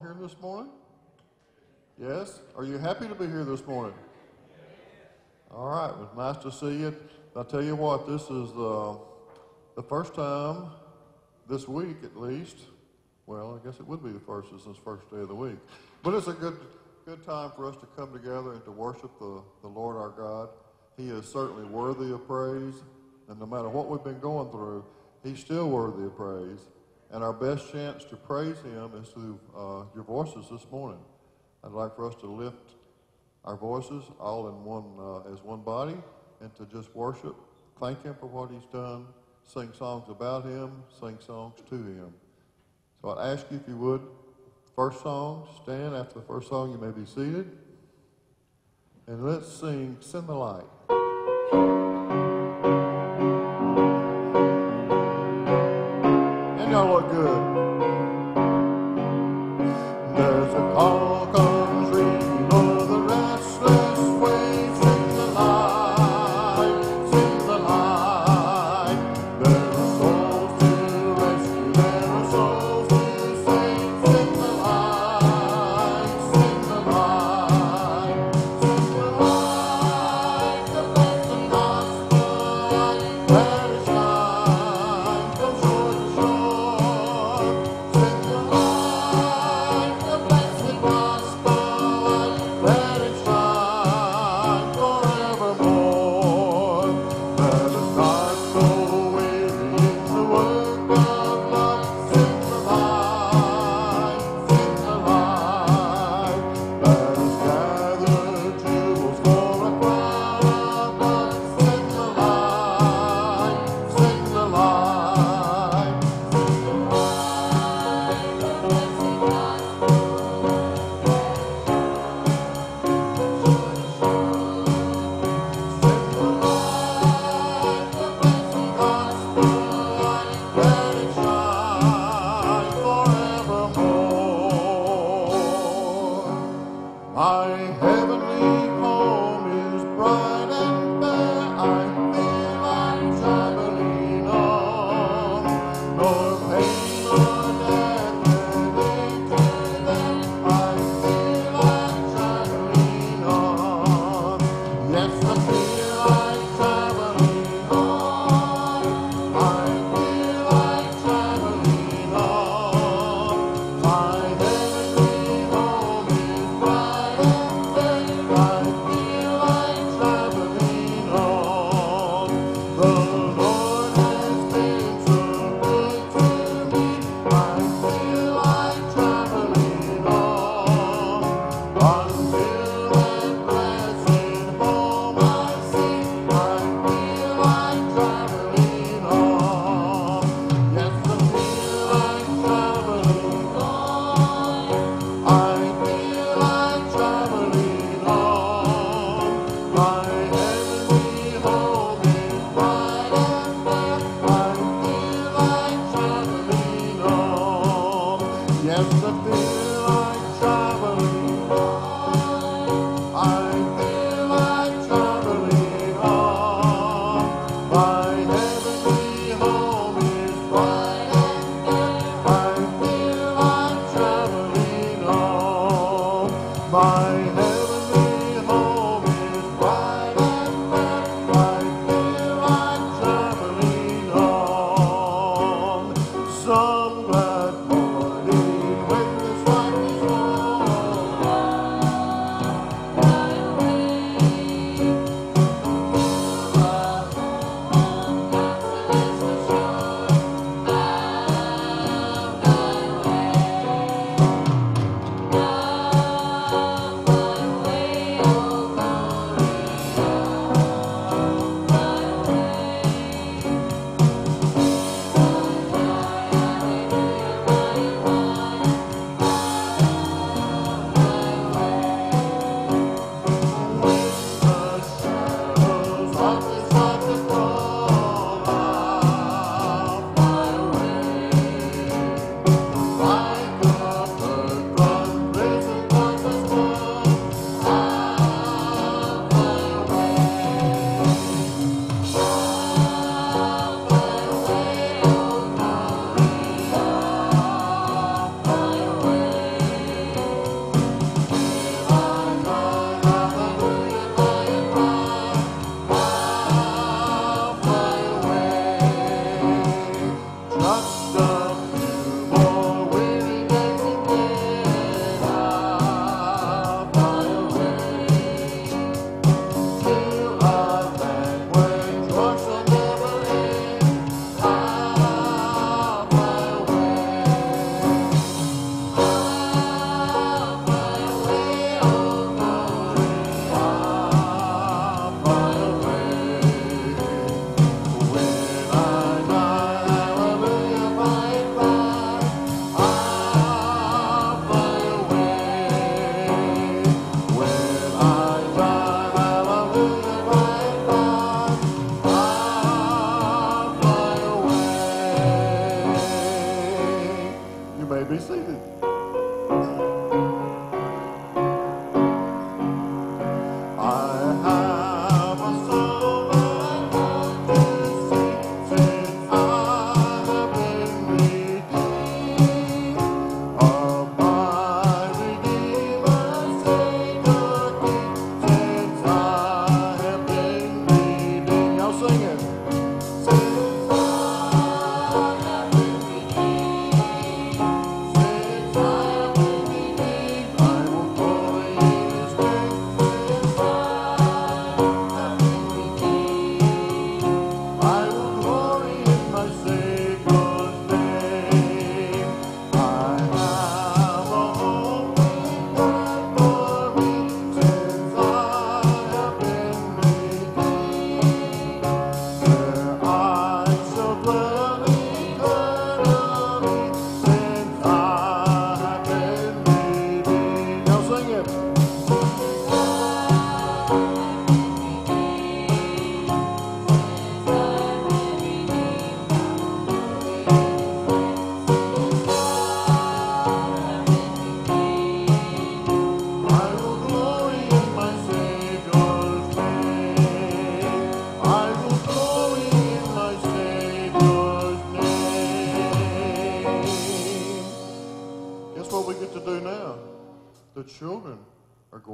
here this morning? Yes? Are you happy to be here this morning? All right, it was nice to see you. I'll tell you what, this is uh, the first time this week, at least. Well, I guess it would be the first, since first day of the week. But it's a good, good time for us to come together and to worship the, the Lord our God. He is certainly worthy of praise, and no matter what we've been going through, He's still worthy of praise. And our best chance to praise Him is through uh, your voices this morning. I'd like for us to lift our voices all in one uh, as one body and to just worship, thank Him for what He's done, sing songs about Him, sing songs to Him. So I'd ask you if you would, first song, stand. After the first song, you may be seated. And let's sing Send the Light.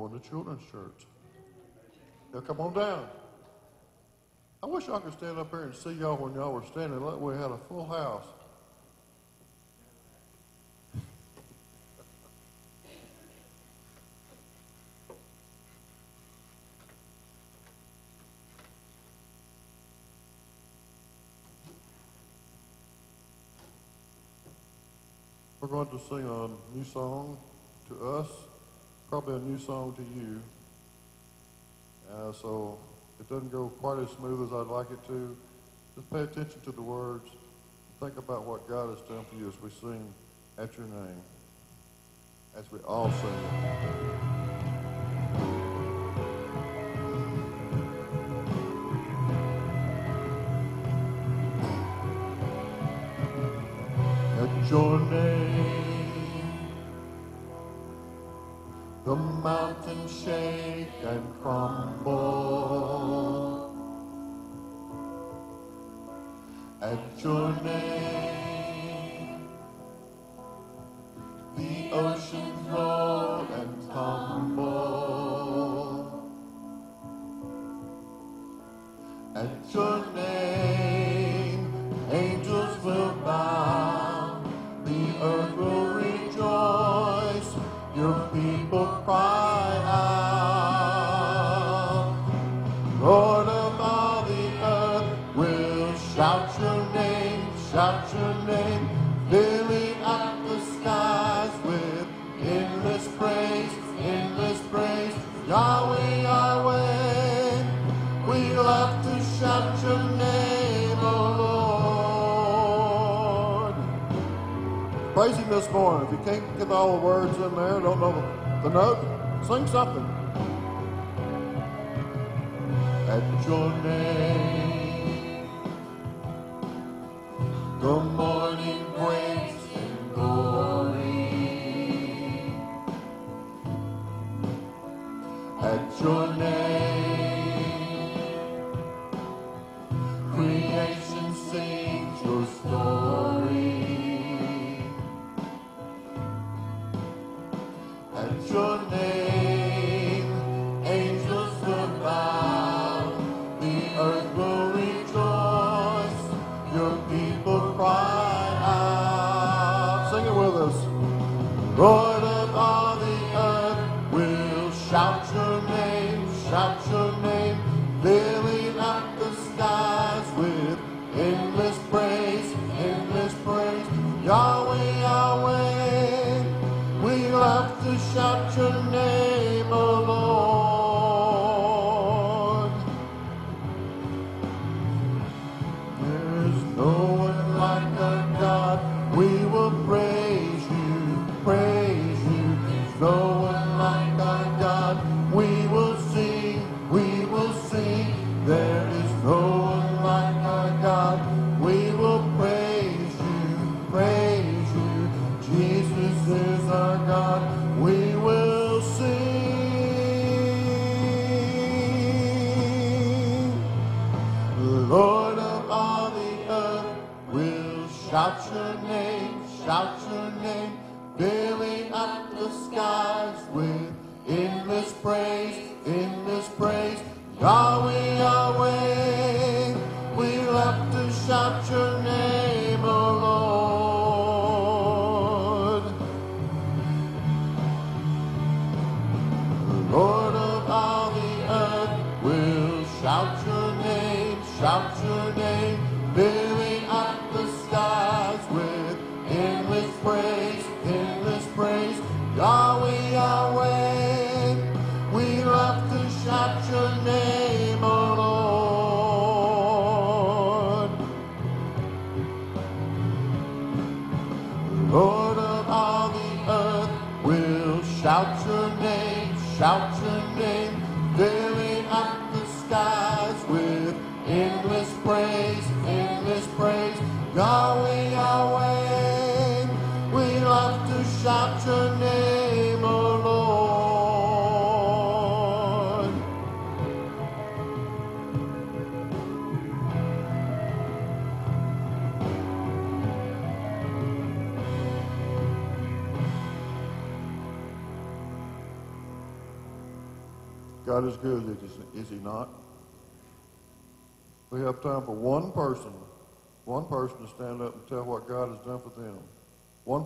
The children's church. Now come on down. I wish I could stand up here and see y'all when y'all were standing. Like we had a full house. We're going to sing a new song to us probably a new song to you. Uh, so it doesn't go quite as smooth as I'd like it to. Just pay attention to the words. Think about what God has done for you as we sing at your name, as we all sing At your name. mountains mountain shake and crumble. At your name. all the words in there, don't know the note, sing something. Roy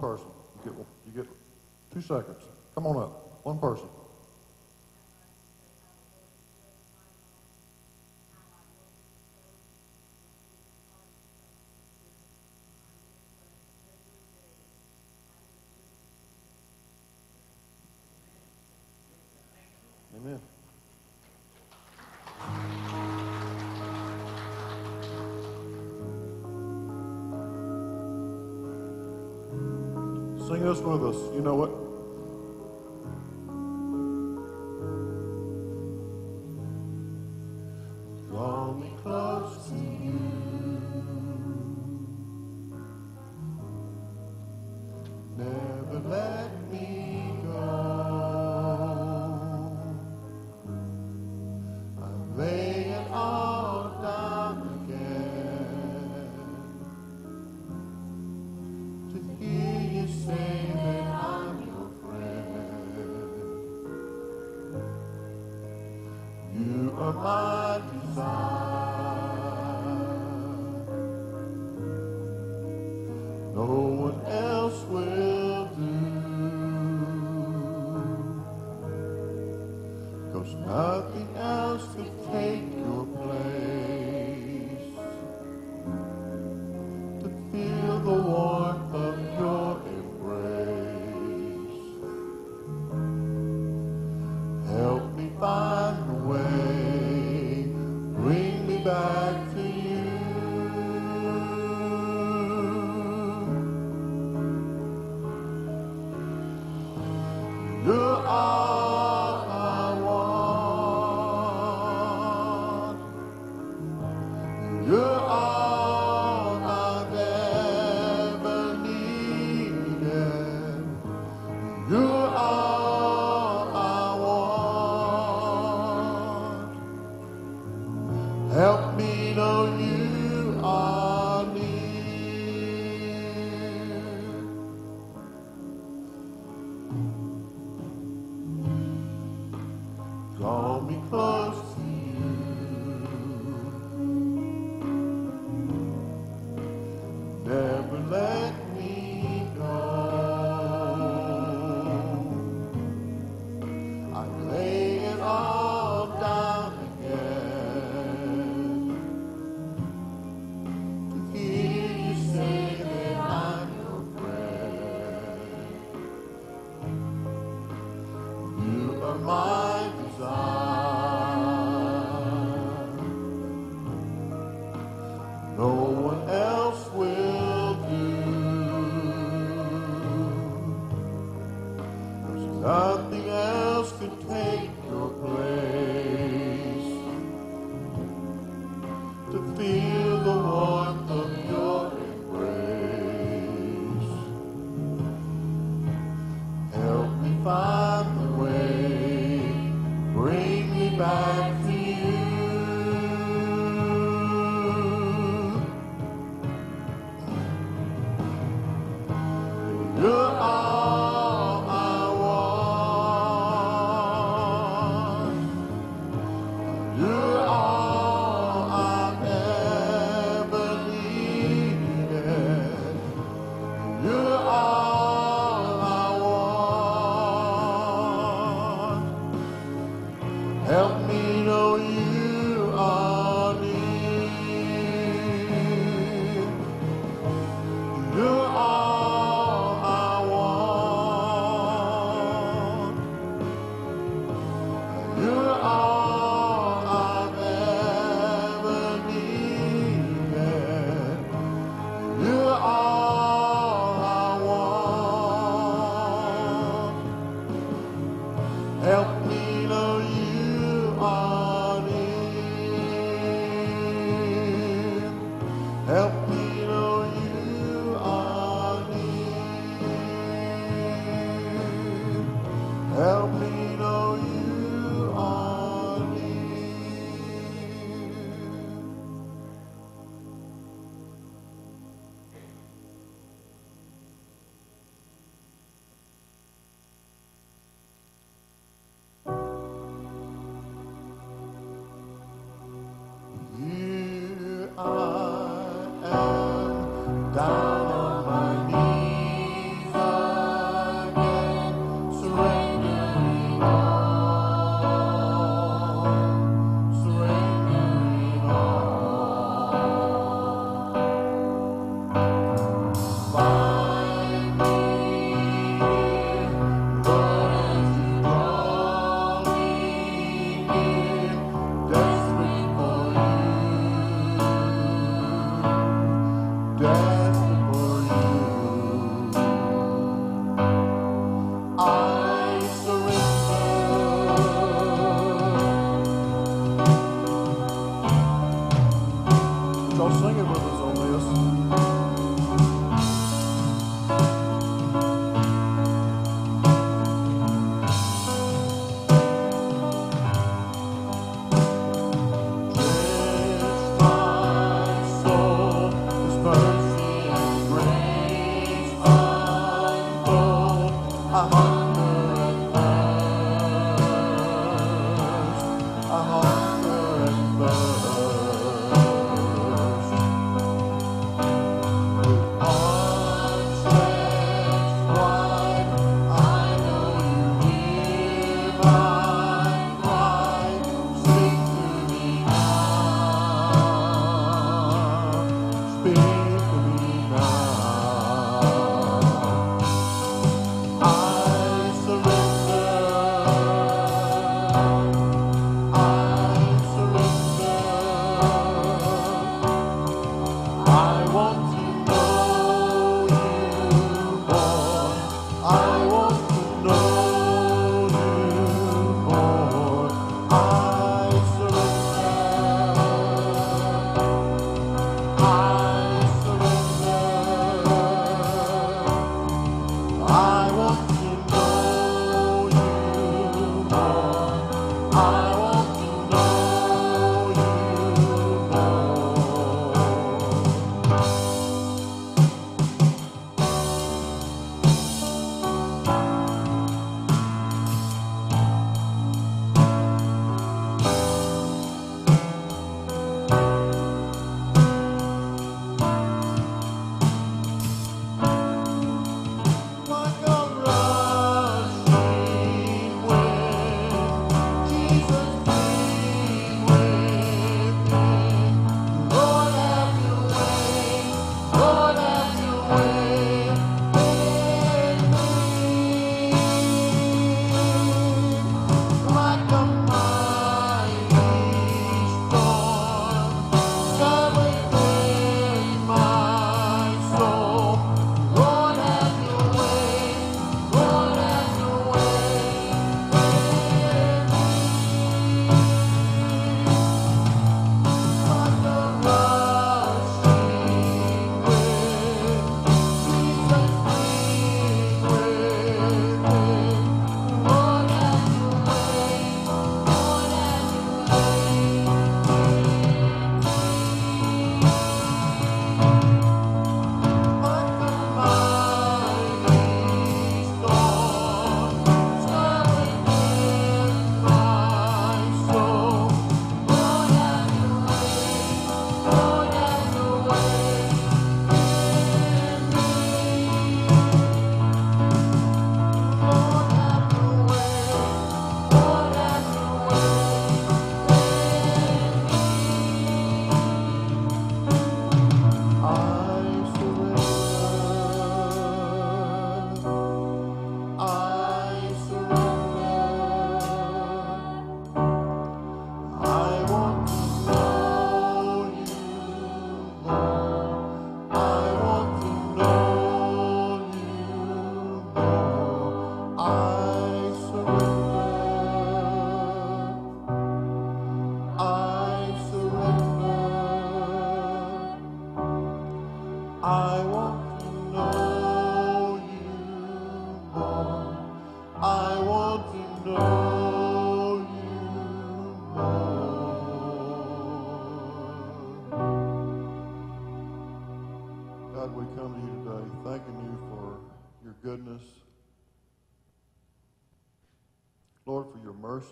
One person. You get, you get two seconds. Come on up. One person. Sing this with us. You know what.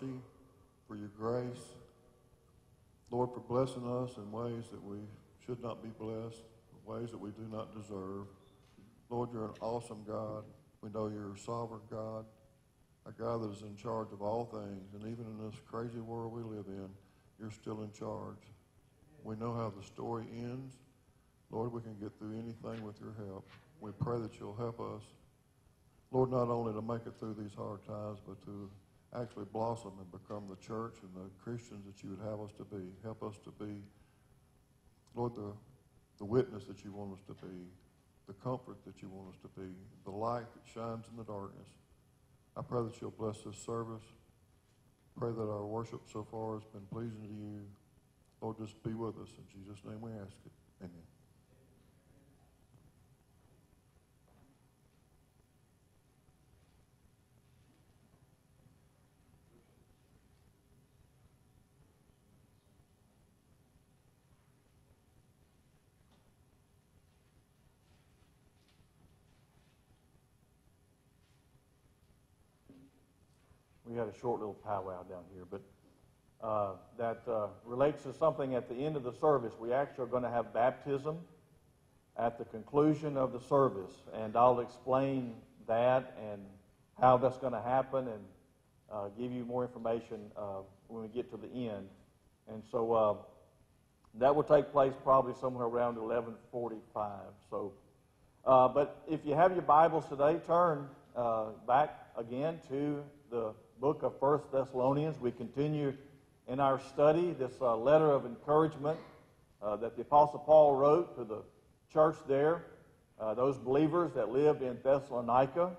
Mercy, for your grace. Lord, for blessing us in ways that we should not be blessed, ways that we do not deserve. Lord, you're an awesome God. We know you're a sovereign God, a God that is in charge of all things. And even in this crazy world we live in, you're still in charge. We know how the story ends. Lord, we can get through anything with your help. We pray that you'll help us, Lord, not only to make it through these hard times, but to actually blossom and become the church and the Christians that you would have us to be. Help us to be, Lord, the, the witness that you want us to be, the comfort that you want us to be, the light that shines in the darkness. I pray that you'll bless this service. Pray that our worship so far has been pleasing to you. Lord, just be with us. In Jesus' name we ask it. Amen. We had a short little powwow down here, but uh, that uh, relates to something at the end of the service. We actually are going to have baptism at the conclusion of the service, and I'll explain that and how that's going to happen and uh, give you more information uh, when we get to the end. And so uh, that will take place probably somewhere around 11:45. So, uh, but if you have your Bibles today, turn back again to the book of First Thessalonians. We continue in our study this uh, letter of encouragement uh, that the Apostle Paul wrote to the church there, uh, those believers that lived in Thessalonica.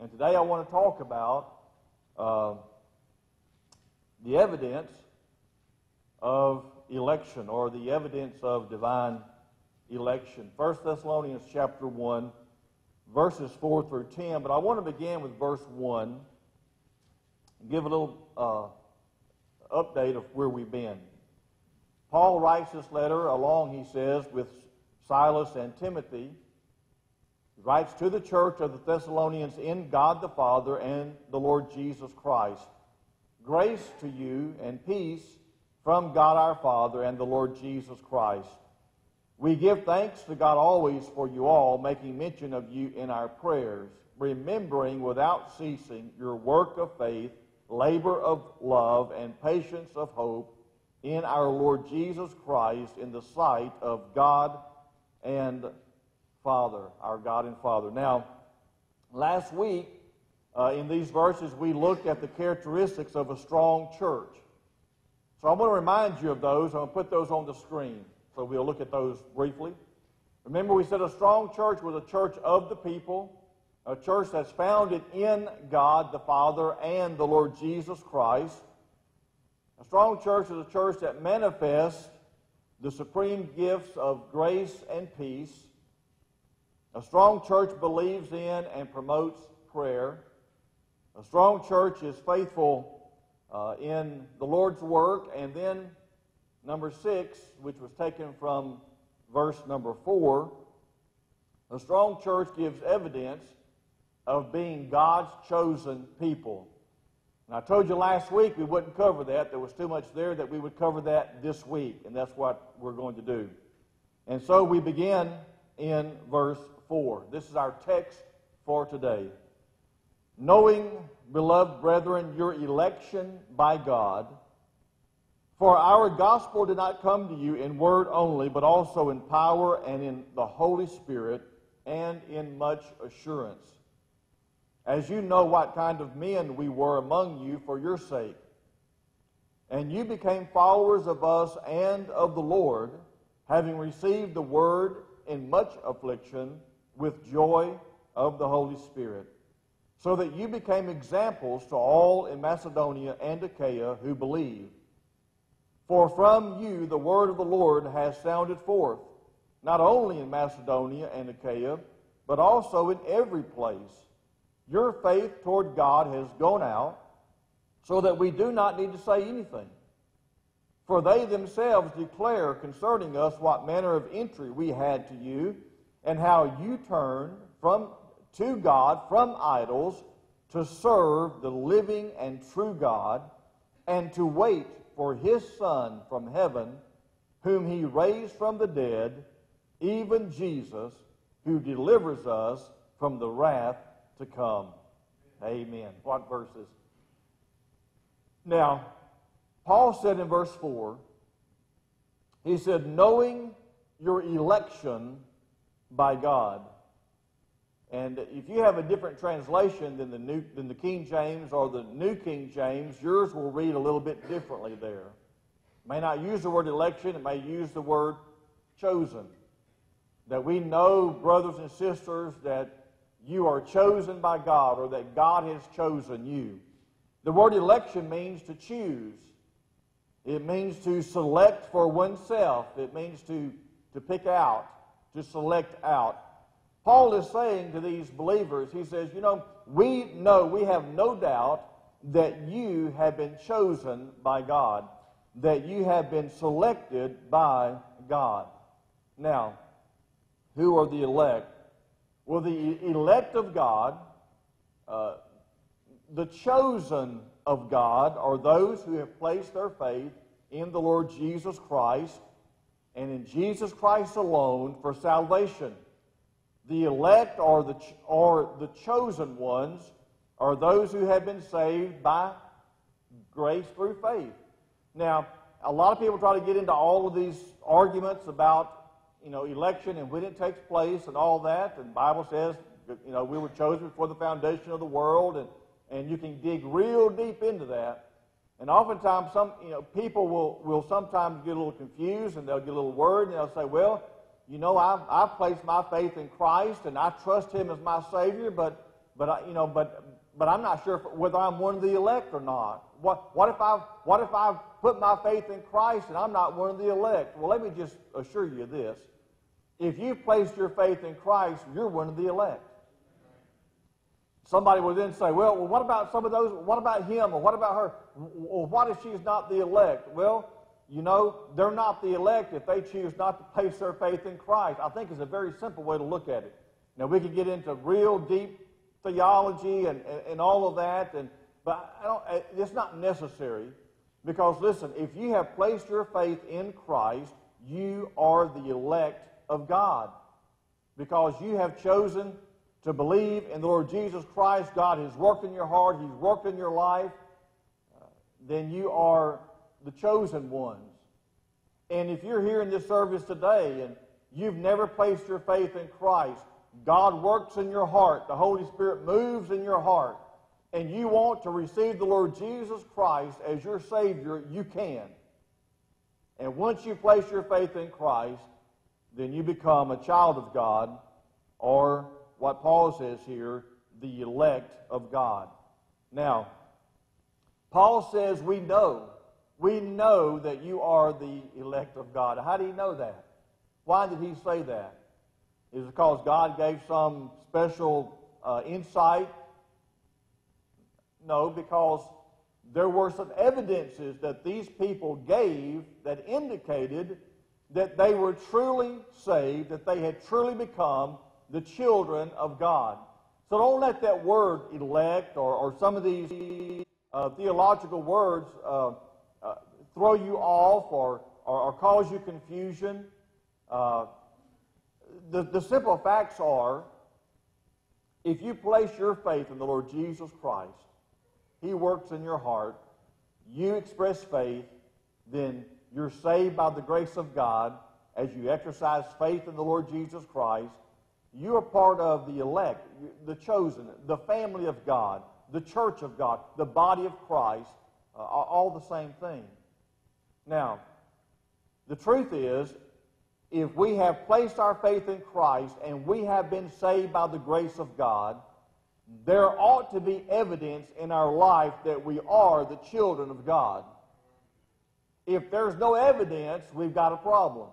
And today I want to talk about uh, the evidence of election or the evidence of divine election. First Thessalonians chapter 1, verses 4 through 10. But I want to begin with verse 1 give a little uh, update of where we've been. Paul writes this letter along, he says, with Silas and Timothy. He writes to the church of the Thessalonians in God the Father and the Lord Jesus Christ. Grace to you and peace from God our Father and the Lord Jesus Christ. We give thanks to God always for you all, making mention of you in our prayers, remembering without ceasing your work of faith labor of love, and patience of hope in our Lord Jesus Christ in the sight of God and Father, our God and Father. Now, last week, uh, in these verses, we looked at the characteristics of a strong church. So I'm going to remind you of those. I'm going to put those on the screen. So we'll look at those briefly. Remember, we said a strong church was a church of the people a church that's founded in God the Father and the Lord Jesus Christ. A strong church is a church that manifests the supreme gifts of grace and peace. A strong church believes in and promotes prayer. A strong church is faithful uh, in the Lord's work. And then, number six, which was taken from verse number four, a strong church gives evidence of being God's chosen people. And I told you last week we wouldn't cover that. There was too much there that we would cover that this week, and that's what we're going to do. And so we begin in verse 4. This is our text for today. Knowing, beloved brethren, your election by God, for our gospel did not come to you in word only, but also in power and in the Holy Spirit and in much assurance as you know what kind of men we were among you for your sake. And you became followers of us and of the Lord, having received the word in much affliction with joy of the Holy Spirit, so that you became examples to all in Macedonia and Achaia who believed. For from you the word of the Lord has sounded forth, not only in Macedonia and Achaia, but also in every place. Your faith toward God has gone out, so that we do not need to say anything. For they themselves declare concerning us what manner of entry we had to you, and how you turned from to God from idols to serve the living and true God, and to wait for his Son from heaven, whom he raised from the dead, even Jesus, who delivers us from the wrath to come. Amen. What verses? Now, Paul said in verse 4, he said, knowing your election by God. And if you have a different translation than the, New, than the King James or the New King James, yours will read a little bit differently there. It may not use the word election, it may use the word chosen. That we know, brothers and sisters, that you are chosen by God or that God has chosen you. The word election means to choose. It means to select for oneself. It means to, to pick out, to select out. Paul is saying to these believers, he says, You know, we know, we have no doubt that you have been chosen by God, that you have been selected by God. Now, who are the elect? Well, the elect of God, uh, the chosen of God, are those who have placed their faith in the Lord Jesus Christ and in Jesus Christ alone for salvation. The elect or the, or the chosen ones are those who have been saved by grace through faith. Now, a lot of people try to get into all of these arguments about you know, election and when it takes place and all that. And the Bible says, you know, we were chosen before the foundation of the world, and, and you can dig real deep into that. And oftentimes, some you know, people will, will sometimes get a little confused and they'll get a little worried and they'll say, well, you know, I've, I've placed my faith in Christ and I trust Him as my Savior, but, but I, you know, but, but I'm not sure whether I'm one of the elect or not. What, what, if I've, what if I've put my faith in Christ and I'm not one of the elect? Well, let me just assure you this. If you've placed your faith in Christ, you're one of the elect. Somebody will then say, well, well, what about some of those? What about him or what about her? Well, what if she's not the elect? Well, you know, they're not the elect if they choose not to place their faith in Christ. I think it's a very simple way to look at it. Now, we could get into real deep theology and, and, and all of that, and, but I don't, it's not necessary because, listen, if you have placed your faith in Christ, you are the elect of God because you have chosen to believe in the Lord Jesus Christ. God has worked in your heart, He's worked in your life. Uh, then you are the chosen ones. And if you're here in this service today and you've never placed your faith in Christ, God works in your heart. The Holy Spirit moves in your heart. And you want to receive the Lord Jesus Christ as your Savior, you can. And once you place your faith in Christ, then you become a child of God, or what Paul says here, the elect of God. Now, Paul says we know. We know that you are the elect of God. How do you know that? Why did he say that? Is it because God gave some special uh, insight? No, because there were some evidences that these people gave that indicated that they were truly saved, that they had truly become the children of God. So don't let that word elect or, or some of these uh, theological words uh, uh, throw you off or, or, or cause you confusion. Uh, the, the simple facts are if you place your faith in the Lord Jesus Christ, He works in your heart, you express faith, then you're saved by the grace of God as you exercise faith in the Lord Jesus Christ. You are part of the elect, the chosen, the family of God, the church of God, the body of Christ, uh, all the same thing. Now, the truth is, if we have placed our faith in Christ and we have been saved by the grace of God, there ought to be evidence in our life that we are the children of God. If there's no evidence, we've got a problem.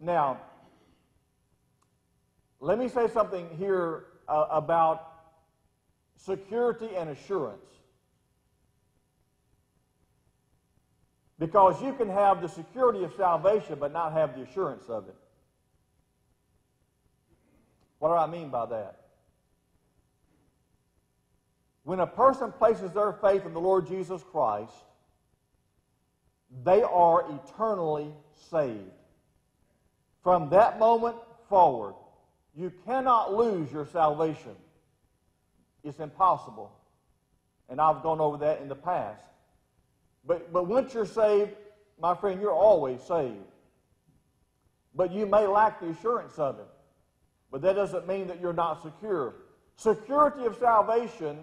Now, let me say something here uh, about security and assurance. Because you can have the security of salvation but not have the assurance of it. What do I mean by that? When a person places their faith in the Lord Jesus Christ, they are eternally saved. From that moment forward, you cannot lose your salvation. It's impossible. And I've gone over that in the past. But, but once you're saved, my friend, you're always saved. But you may lack the assurance of it. But that doesn't mean that you're not secure. Security of salvation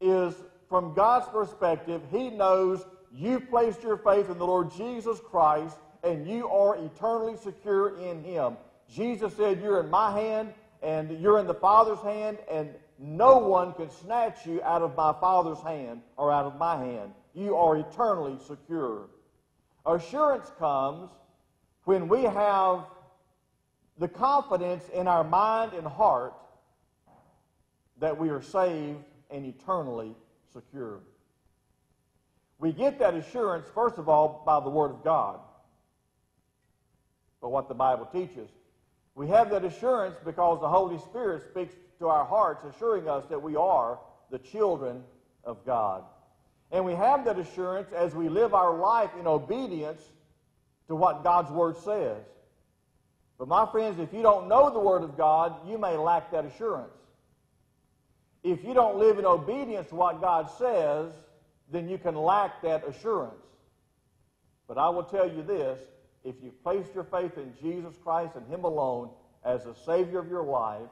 is, from God's perspective, He knows you've placed your faith in the Lord Jesus Christ and you are eternally secure in Him. Jesus said, You're in my hand and you're in the Father's hand, and no one can snatch you out of my Father's hand or out of my hand. You are eternally secure. Assurance comes when we have the confidence in our mind and heart that we are saved and eternally secure. We get that assurance, first of all, by the Word of God, by what the Bible teaches. We have that assurance because the Holy Spirit speaks to our hearts, assuring us that we are the children of God. And we have that assurance as we live our life in obedience to what God's Word says. But, my friends, if you don't know the Word of God, you may lack that assurance. If you don't live in obedience to what God says, then you can lack that assurance. But I will tell you this if you've placed your faith in Jesus Christ and Him alone as the Savior of your life,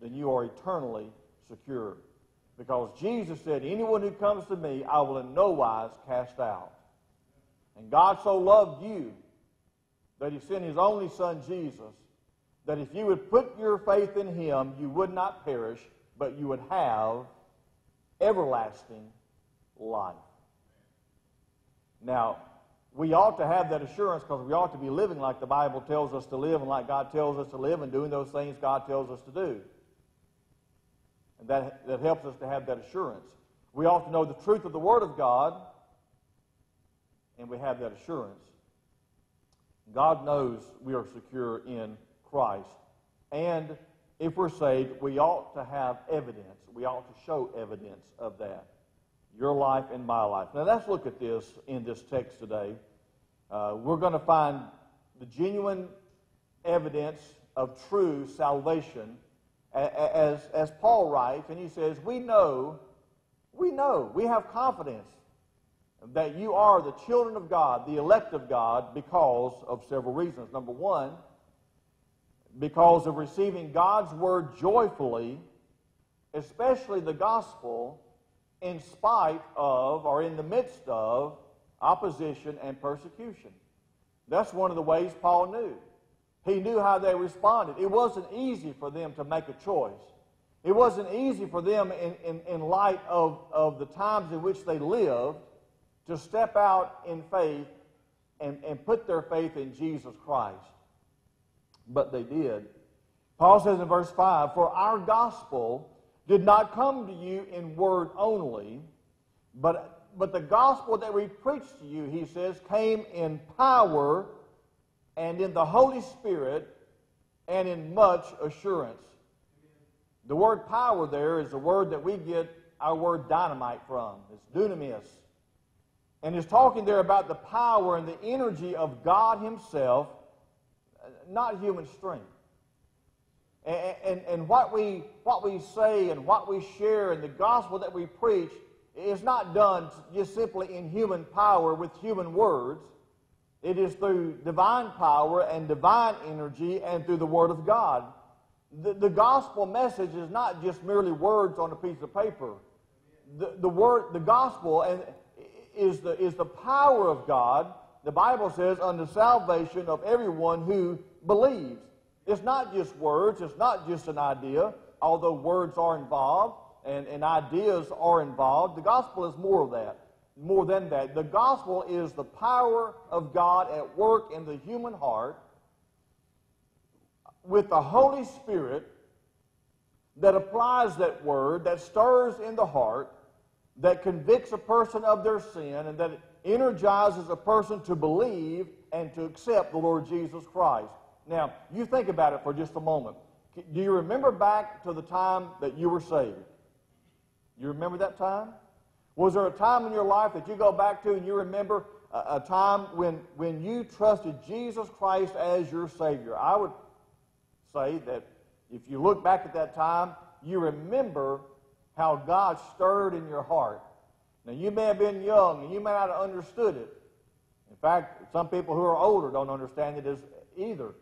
then you are eternally secure. Because Jesus said, Anyone who comes to me, I will in no wise cast out. And God so loved you that He sent His only Son, Jesus, that if you would put your faith in Him, you would not perish, but you would have everlasting life. Now, we ought to have that assurance because we ought to be living like the Bible tells us to live and like God tells us to live and doing those things God tells us to do. And that, that helps us to have that assurance. We ought to know the truth of the Word of God, and we have that assurance. God knows we are secure in Christ. And if we're saved, we ought to have evidence. We ought to show evidence of that your life and my life. Now, let's look at this in this text today. Uh, we're going to find the genuine evidence of true salvation as, as Paul writes, and he says, We know, we know, we have confidence that you are the children of God, the elect of God, because of several reasons. Number one, because of receiving God's word joyfully, especially the gospel in spite of or in the midst of opposition and persecution. That's one of the ways Paul knew. He knew how they responded. It wasn't easy for them to make a choice. It wasn't easy for them, in, in, in light of, of the times in which they lived, to step out in faith and, and put their faith in Jesus Christ. But they did. Paul says in verse 5 For our gospel did not come to you in word only, but, but the gospel that we preached to you, he says, came in power and in the Holy Spirit and in much assurance. The word power there is the word that we get our word dynamite from. It's dunamis. And he's talking there about the power and the energy of God Himself, not human strength. And, and, and, what, we, what we say and what we share and the gospel that we preach is not done just simply in human power with human words. It is through divine power and divine energy and through the Word of God. The, the gospel message is not just merely words on a piece of paper. The, the, word, the gospel and, is, the, is the power of God, the Bible says, unto salvation of everyone who believes. It's not just words, it's not just an idea, although words are involved and, and ideas are involved. The gospel is more of that, more than that. The gospel is the power of God at work in the human heart with the Holy Spirit that applies that word, that stirs in the heart, that convicts a person of their sin, and that energizes a person to believe and to accept the Lord Jesus Christ. Now, you think about it for just a moment. Do you remember back to the time that you were saved? You remember that time? Was there a time in your life that you go back to and you remember a, a time when, when you trusted Jesus Christ as your Savior? I would say that if you look back at that time, you remember how God stirred in your heart. Now, you may have been young and you may not have understood it. In fact, some people who are older don't understand it as either.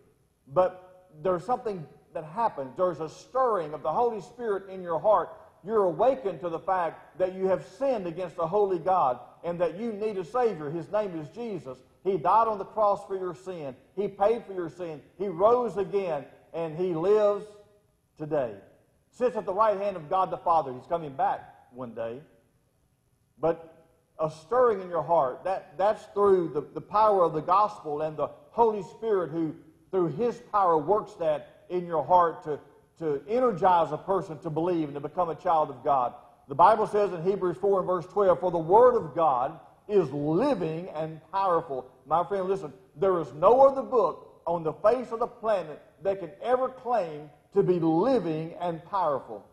But there's something that happens. There's a stirring of the Holy Spirit in your heart. You're awakened to the fact that you have sinned against the holy God and that you need a Savior. His name is Jesus. He died on the cross for your sin. He paid for your sin. He rose again, and He lives today. Sits at the right hand of God the Father. He's coming back one day. But a stirring in your heart, that, that's through the, the power of the gospel and the Holy Spirit who, through His power, works that in your heart to, to energize a person to believe and to become a child of God. The Bible says in Hebrews 4 and verse 12, For the Word of God is living and powerful. My friend, listen, there is no other book on the face of the planet that can ever claim to be living and powerful.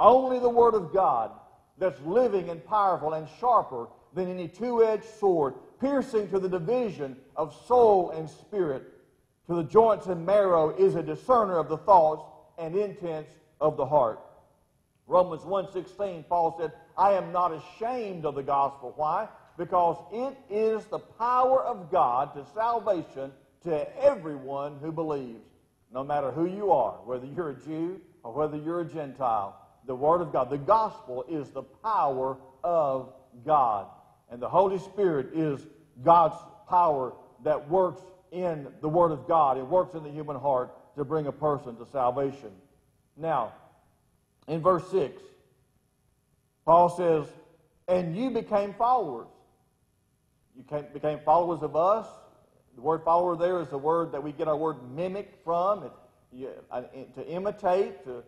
Only the Word of God that's living and powerful and sharper than any two edged sword, piercing to the division of soul and spirit, to the joints and marrow, is a discerner of the thoughts and intents of the heart. Romans 1:16 Paul said, "I am not ashamed of the gospel." Why? Because it is the power of God to salvation to everyone who believes, no matter who you are, whether you're a Jew or whether you're a Gentile the Word of God. The gospel is the power of God. And the Holy Spirit is God's power that works in the Word of God. It works in the human heart to bring a person to salvation. Now, in verse 6, Paul says, And you became followers. You became followers of us. The word follower there is the word that we get our word mimic from. It, you, uh, to imitate, to,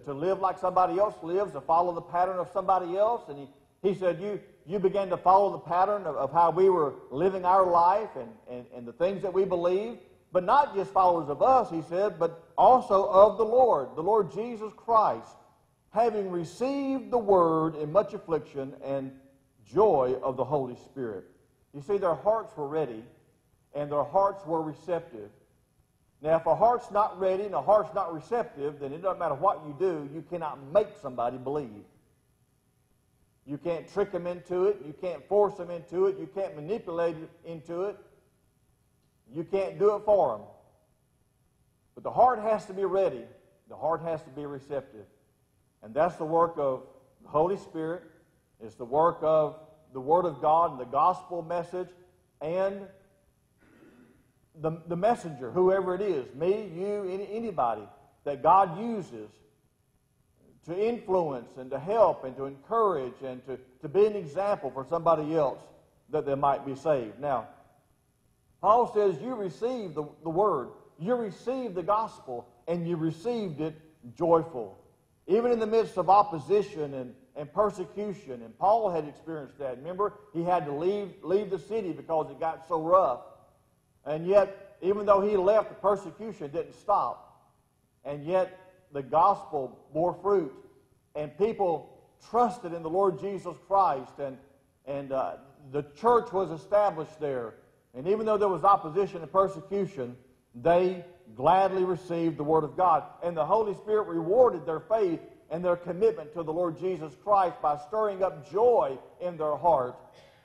to, live like somebody else lives, to follow the pattern of somebody else. And he, he said, you, you began to follow the pattern of, of how we were living our life and, and, and the things that we believed. But not just followers of us, he said, but also of the Lord, the Lord Jesus Christ, having received the word in much affliction and joy of the Holy Spirit. You see, their hearts were ready and their hearts were receptive now, if a heart's not ready and a heart's not receptive, then it doesn't matter what you do, you cannot make somebody believe. You can't trick them into it. You can't force them into it. You can't manipulate into it. You can't do it for them. But the heart has to be ready. The heart has to be receptive. And that's the work of the Holy Spirit. It's the work of the Word of God and the gospel message and the, the messenger, whoever it is, me, you, any, anybody that God uses to influence and to help and to encourage and to, to be an example for somebody else that they might be saved. Now, Paul says you received the, the word, you received the gospel, and you received it joyful. Even in the midst of opposition and, and persecution, and Paul had experienced that. Remember, he had to leave, leave the city because it got so rough. And yet, even though he left, the persecution didn't stop. And yet, the gospel bore fruit. And people trusted in the Lord Jesus Christ. And, and uh, the church was established there. And even though there was opposition and persecution, they gladly received the Word of God. And the Holy Spirit rewarded their faith and their commitment to the Lord Jesus Christ by stirring up joy in their heart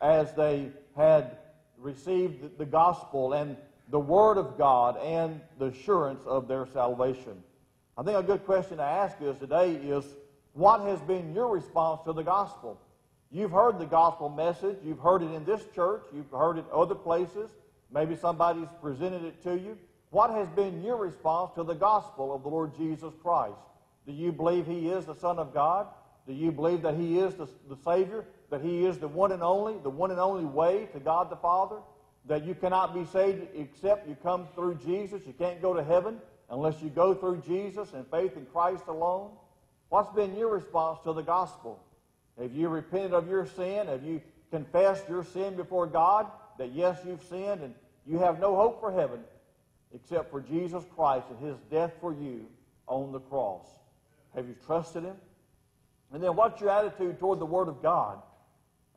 as they had received the gospel and the Word of God and the assurance of their salvation. I think a good question to ask us today is what has been your response to the gospel? You've heard the gospel message. You've heard it in this church. You've heard it other places. Maybe somebody's presented it to you. What has been your response to the gospel of the Lord Jesus Christ? Do you believe He is the Son of God? Do you believe that He is the, the Savior? that He is the one and only, the one and only way to God the Father, that you cannot be saved except you come through Jesus. You can't go to heaven unless you go through Jesus and faith in Christ alone? What's been your response to the gospel? Have you repented of your sin? Have you confessed your sin before God? That yes, you've sinned and you have no hope for heaven except for Jesus Christ and his death for you on the cross. Have you trusted him? And then what's your attitude toward the Word of God?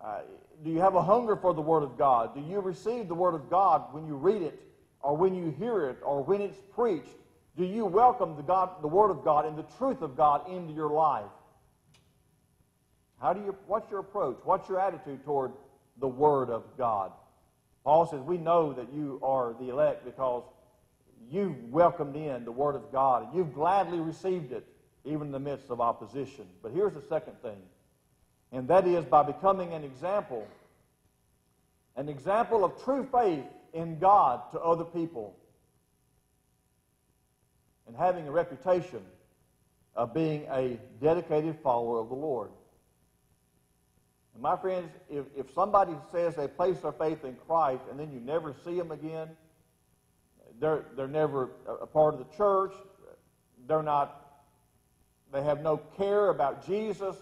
Uh, do you have a hunger for the Word of God? Do you receive the Word of God when you read it, or when you hear it, or when it's preached? Do you welcome the, God, the Word of God and the truth of God into your life? How do you, what's your approach? What's your attitude toward the Word of God? Paul says, We know that you are the elect because you've welcomed in the Word of God and you've gladly received it, even in the midst of opposition. But here's the second thing, and that is by becoming an example, an example of true faith in God to other people, and having a reputation of being a dedicated follower of the Lord. And my friends, if, if somebody says they place their faith in Christ and then you never see them again, they're, they're never a part of the church, they're not, they have no care about Jesus,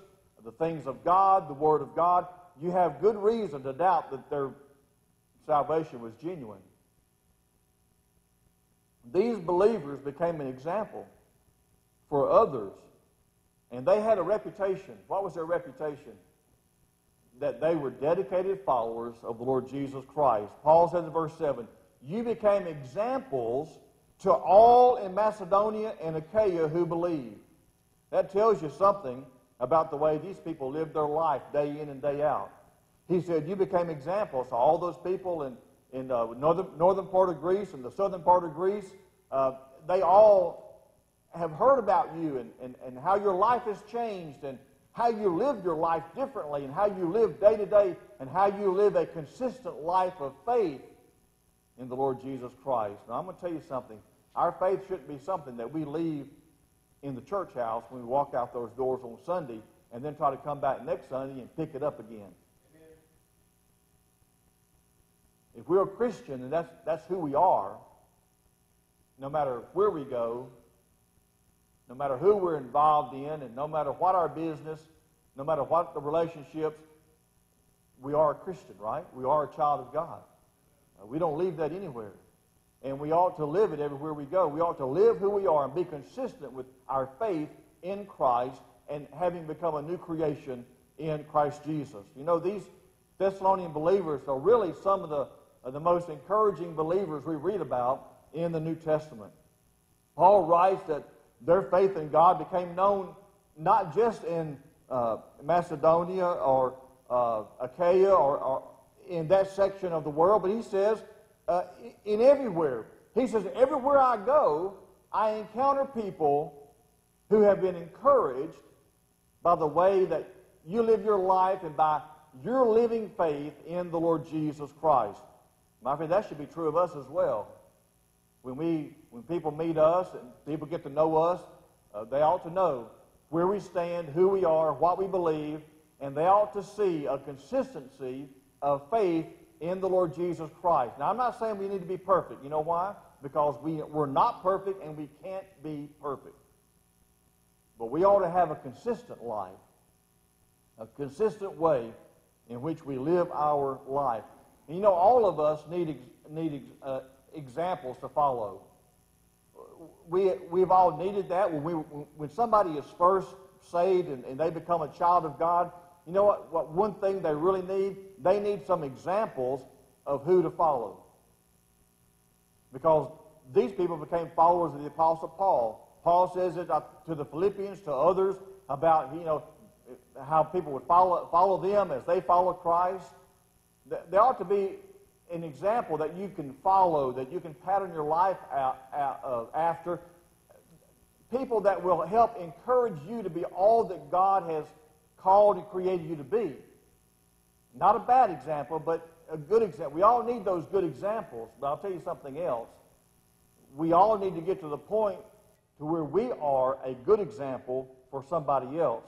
the things of God, the Word of God, you have good reason to doubt that their salvation was genuine. These believers became an example for others, and they had a reputation. What was their reputation? that they were dedicated followers of the Lord Jesus Christ. Paul says in verse 7 You became examples to all in Macedonia and Achaia who believed. That tells you something about the way these people lived their life day in and day out. He said, You became examples to all those people in, in uh, northern, northern part of Greece and the southern part of Greece. Uh, they all have heard about you and, and, and how your life has changed and how you live your life differently and how you live day to day and how you live a consistent life of faith in the Lord Jesus Christ. Now, I'm going to tell you something. Our faith shouldn't be something that we leave in the church house when we walk out those doors on Sunday and then try to come back next Sunday and pick it up again. Amen. If we're a Christian and that's, that's who we are, no matter where we go, no matter who we're involved in, and no matter what our business, no matter what the relationships, we are a Christian, right? We are a child of God. Uh, we don't leave that anywhere. And we ought to live it everywhere we go. We ought to live who we are and be consistent with our faith in Christ and having become a new creation in Christ Jesus. You know, these Thessalonian believers are really some of the, of the most encouraging believers we read about in the New Testament. Paul writes that their faith in God became known not just in uh, Macedonia or uh, Achaia or, or, in that section of the world, but he says uh, in everywhere. He says, everywhere I go, I encounter people who have been encouraged by the way that you live your life and by your living faith in the Lord Jesus Christ. My friend, that should be true of us as well. When, we, when people meet us and people get to know us, uh, they ought to know where we stand, who we are, what we believe, and they ought to see a consistency of faith in the Lord Jesus Christ. Now, I'm not saying we need to be perfect. You know why? Because we, we're not perfect and we can't be perfect. But we ought to have a consistent life, a consistent way in which we live our life. And you know, all of us need, need uh, examples to follow. We, we've all needed that. When, we, when somebody is first saved and, and they become a child of God, you know what, what one thing they really need? They need some examples of who to follow. Because these people became followers of the Apostle Paul. Paul says it to the Philippians, to others, about, you know, how people would follow, follow them as they follow Christ. There ought to be an example that you can follow, that you can pattern your life out, out of after. People that will help encourage you to be all that God has called and created you to be. Not a bad example, but a good example. We all need those good examples, but I'll tell you something else. We all need to get to the point to where we are a good example for somebody else.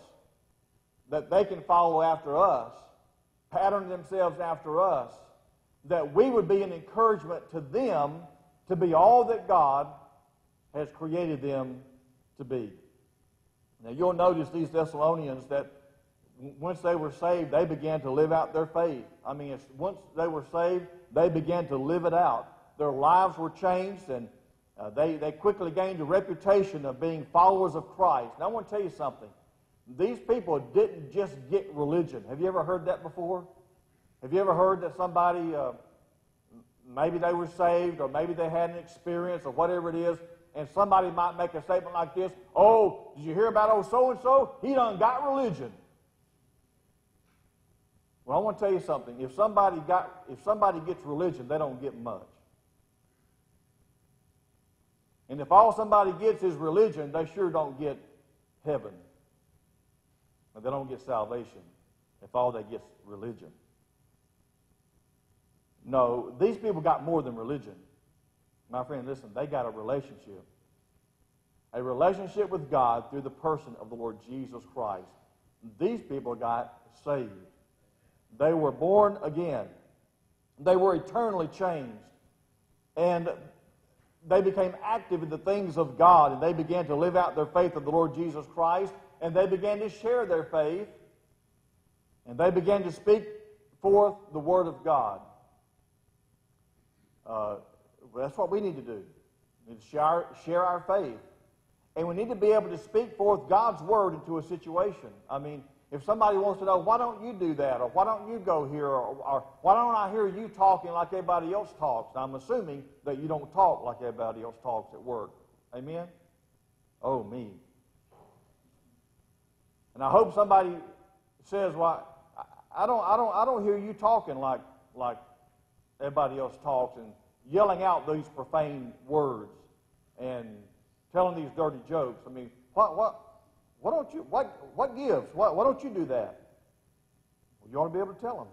That they can follow after us, pattern themselves after us, that we would be an encouragement to them to be all that God has created them to be. Now, you'll notice these Thessalonians that once they were saved, they began to live out their faith. I mean, once they were saved, they began to live it out. Their lives were changed, and uh, they, they quickly gained a reputation of being followers of Christ. Now, I want to tell you something. These people didn't just get religion. Have you ever heard that before? Have you ever heard that somebody, uh, maybe they were saved, or maybe they had an experience, or whatever it is, and somebody might make a statement like this Oh, did you hear about old so and so? He done got religion. Well, I want to tell you something. If somebody got, if somebody gets religion, they don't get much. And if all somebody gets is religion, they sure don't get heaven. But they don't get salvation if all they get religion. No, these people got more than religion. My friend, listen, they got a relationship. A relationship with God through the person of the Lord Jesus Christ. These people got saved. They were born again. They were eternally changed. And they became active in the things of God, and they began to live out their faith of the Lord Jesus Christ, and they began to share their faith, and they began to speak forth the Word of God. Uh, that's what we need to do. We need to share, share our faith. And we need to be able to speak forth God's Word into a situation. I mean, if somebody wants to know, why don't you do that? Or why don't you go here? Or, or why don't I hear you talking like everybody else talks? I'm assuming that you don't talk like everybody else talks at work. Amen? Oh, me. And I hope somebody says, well, I don't, I don't, I don't hear you talking like, like everybody else talks and yelling out these profane words and telling these dirty jokes. I mean, what, what, why don't you, what, what gives? Why, why don't you do that? Well, you ought to be able to tell them.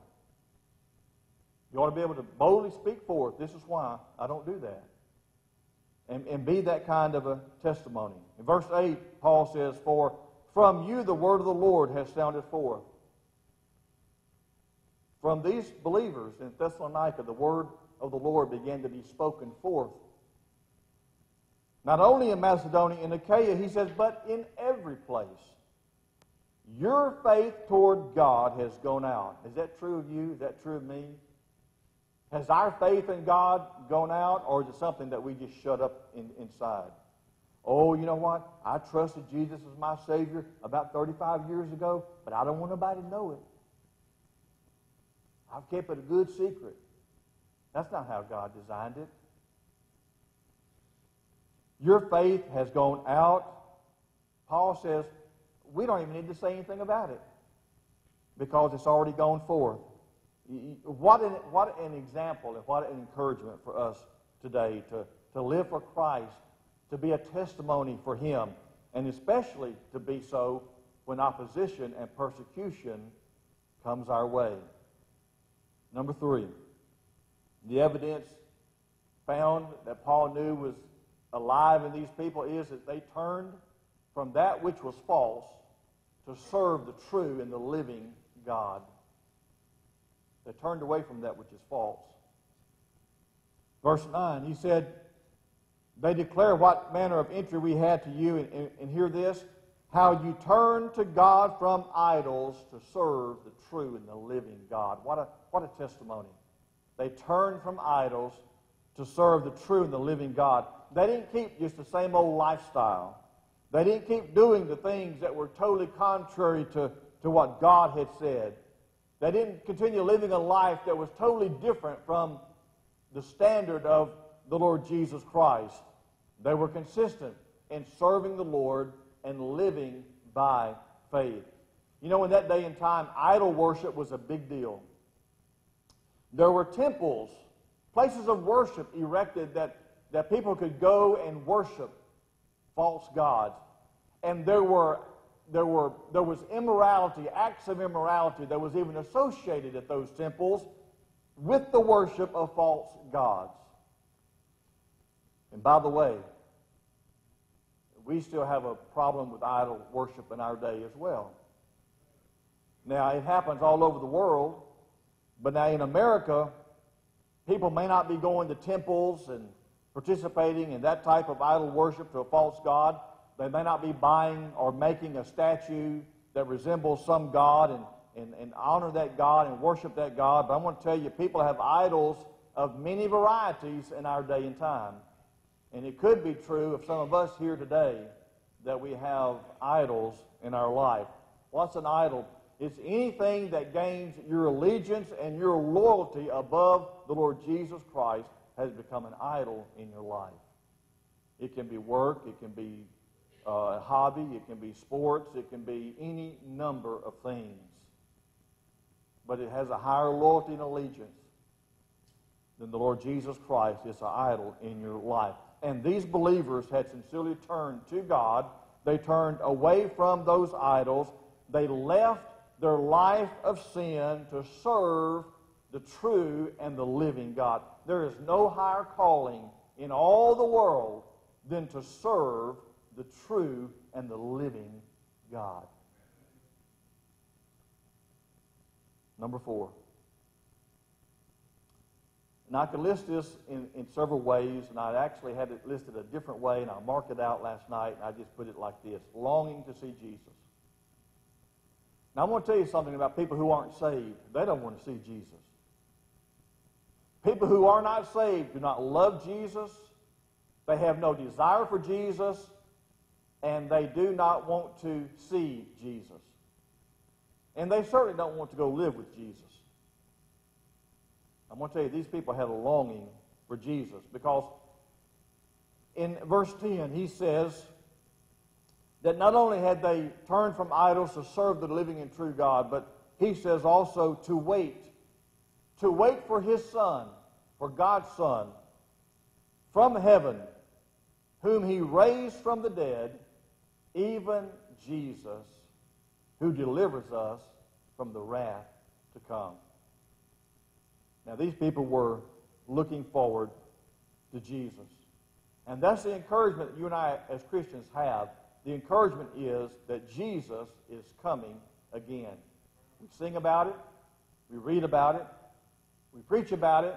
You ought to be able to boldly speak forth. This is why I don't do that. And, and be that kind of a testimony. In verse 8, Paul says, For from you the word of the Lord has sounded forth. From these believers in Thessalonica, the word of the Lord began to be spoken forth not only in Macedonia and Achaia, he says, but in every place. Your faith toward God has gone out. Is that true of you? Is that true of me? Has our faith in God gone out, or is it something that we just shut up in, inside? Oh, you know what? I trusted Jesus as my Savior about 35 years ago, but I don't want nobody to know it. I've kept it a good secret. That's not how God designed it. Your faith has gone out. Paul says, we don't even need to say anything about it because it's already gone forth. What an, what an example and what an encouragement for us today to, to live for Christ, to be a testimony for Him, and especially to be so when opposition and persecution comes our way. Number three, the evidence found that Paul knew was alive in these people is that they turned from that which was false to serve the true and the living God. They turned away from that which is false. Verse 9, he said, They declare what manner of entry we had to you, and, and, and hear this, how you turned to God from idols to serve the true and the living God. What a, what a testimony. They turned from idols to serve the true and the living God. They didn't keep just the same old lifestyle. They didn't keep doing the things that were totally contrary to, to what God had said. They didn't continue living a life that was totally different from the standard of the Lord Jesus Christ. They were consistent in serving the Lord and living by faith. You know, in that day and time, idol worship was a big deal. There were temples, places of worship erected that that people could go and worship false gods. And there were there were there was immorality, acts of immorality that was even associated at those temples with the worship of false gods. And by the way, we still have a problem with idol worship in our day as well. Now, it happens all over the world, but now in America, people may not be going to temples and participating in that type of idol worship to a false god. They may not be buying or making a statue that resembles some god and, and, and honor that god and worship that god. But I want to tell you, people have idols of many varieties in our day and time. And it could be true of some of us here today that we have idols in our life. What's an idol? It's anything that gains your allegiance and your loyalty above the Lord Jesus Christ has become an idol in your life. It can be work, it can be uh, a hobby, it can be sports, it can be any number of things. But it has a higher loyalty and allegiance than the Lord Jesus Christ is an idol in your life. And these believers had sincerely turned to God. They turned away from those idols. They left their life of sin to serve the true and the living God. There is no higher calling in all the world than to serve the true and the living God. Number four. And I could list this in, in several ways, and I actually had it listed a different way, and I marked it out last night, and I just put it like this longing to see Jesus. Now, I'm going to tell you something about people who aren't saved. They don't want to see Jesus. People who are not saved do not love Jesus, they have no desire for Jesus, and they do not want to see Jesus. And they certainly don't want to go live with Jesus. I'm going to tell you, these people had a longing for Jesus because in verse 10, he says that not only had they turned from idols to serve the living and true God, but he says also to wait, to wait for his Son, for God's Son, from heaven, whom he raised from the dead, even Jesus, who delivers us from the wrath to come. Now, these people were looking forward to Jesus. And that's the encouragement that you and I, as Christians, have. The encouragement is that Jesus is coming again. We sing about it, we read about it, we preach about it,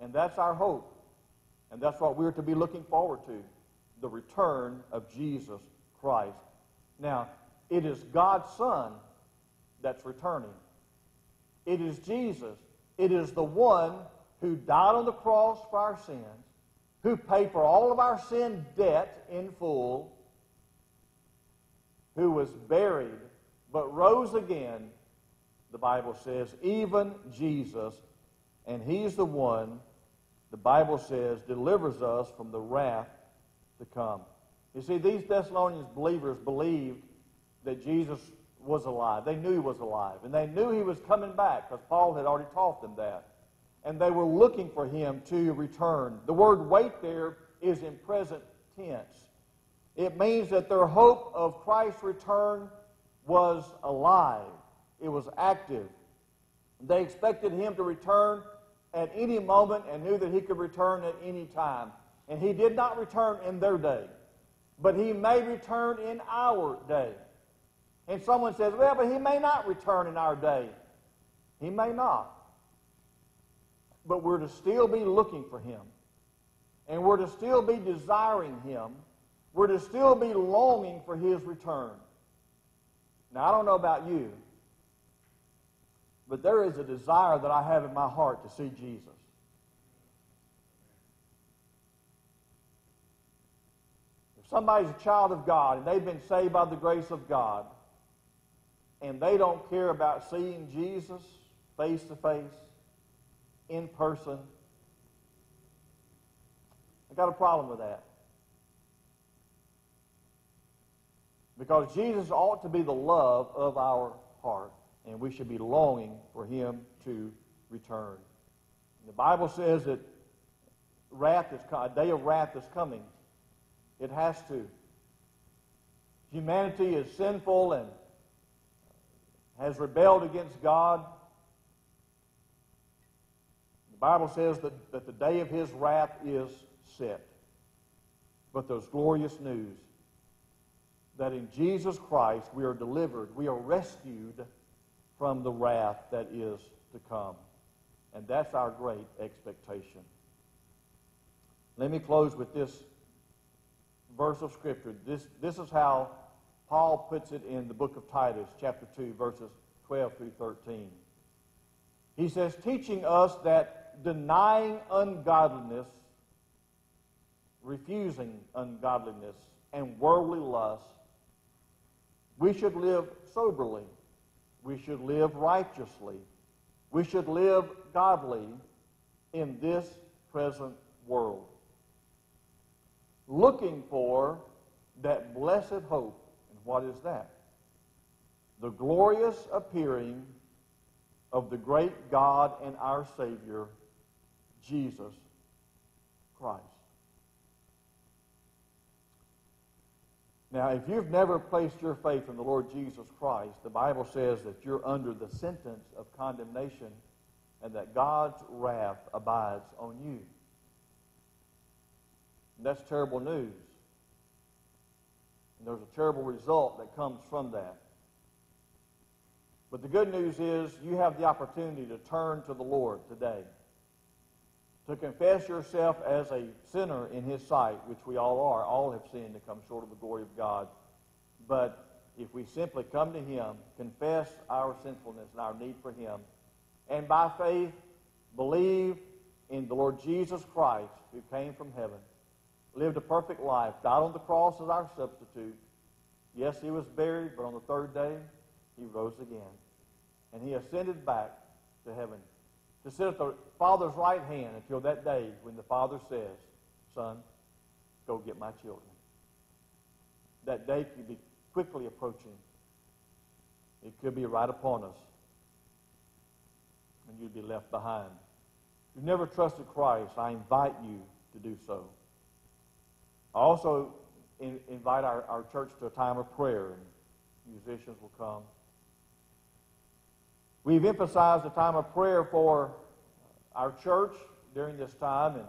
and that's our hope. And that's what we're to be looking forward to the return of Jesus Christ. Now, it is God's Son that's returning. It is Jesus. It is the one who died on the cross for our sins, who paid for all of our sin debt in full, who was buried but rose again, the Bible says, even Jesus, and he's the one, the Bible says, delivers us from the wrath to come. You see, these Thessalonians believers believed that Jesus was alive. They knew he was alive. And they knew he was coming back because Paul had already taught them that. And they were looking for him to return. The word wait there is in present tense. It means that their hope of Christ's return was alive, it was active. They expected him to return at any moment and knew that he could return at any time. And he did not return in their day, but he may return in our day. And someone says, well, but he may not return in our day. He may not. But we're to still be looking for him. And we're to still be desiring him. We're to still be longing for his return. Now, I don't know about you, but there is a desire that I have in my heart to see Jesus. If somebody's a child of God and they've been saved by the grace of God, and they don't care about seeing Jesus face to face, in person, I got a problem with that. Because Jesus ought to be the love of our heart, and we should be longing for him to return. The Bible says that wrath is a day of wrath is coming. It has to. Humanity is sinful and has rebelled against God. The Bible says that, that the day of his wrath is set. But there's glorious news that in Jesus Christ we are delivered, we are rescued from the wrath that is to come. And that's our great expectation. Let me close with this verse of Scripture. This, this is how Paul puts it in the book of Titus, chapter 2, verses 12 through 13. He says, teaching us that denying ungodliness, refusing ungodliness, and worldly lust, we should live soberly. We should live righteously. We should live godly in this present world. Looking for that blessed hope. What is that? The glorious appearing of the great God and our Savior, Jesus Christ. Now, if you've never placed your faith in the Lord Jesus Christ, the Bible says that you're under the sentence of condemnation and that God's wrath abides on you. And that's terrible news. And there's a terrible result that comes from that. But the good news is you have the opportunity to turn to the Lord today. To confess yourself as a sinner in His sight, which we all are. All have sinned and come short of the glory of God. But if we simply come to Him, confess our sinfulness and our need for Him, and by faith believe in the Lord Jesus Christ who came from heaven, lived a perfect life, died on the cross as our substitute. Yes, he was buried, but on the third day, he rose again. And he ascended back to heaven to sit at the Father's right hand until that day when the Father says, Son, go get my children. That day could be quickly approaching. It could be right upon us. And you'd be left behind. If you've never trusted Christ, I invite you to do so. I also in, invite our, our church to a time of prayer, and musicians will come. We've emphasized a time of prayer for our church during this time, and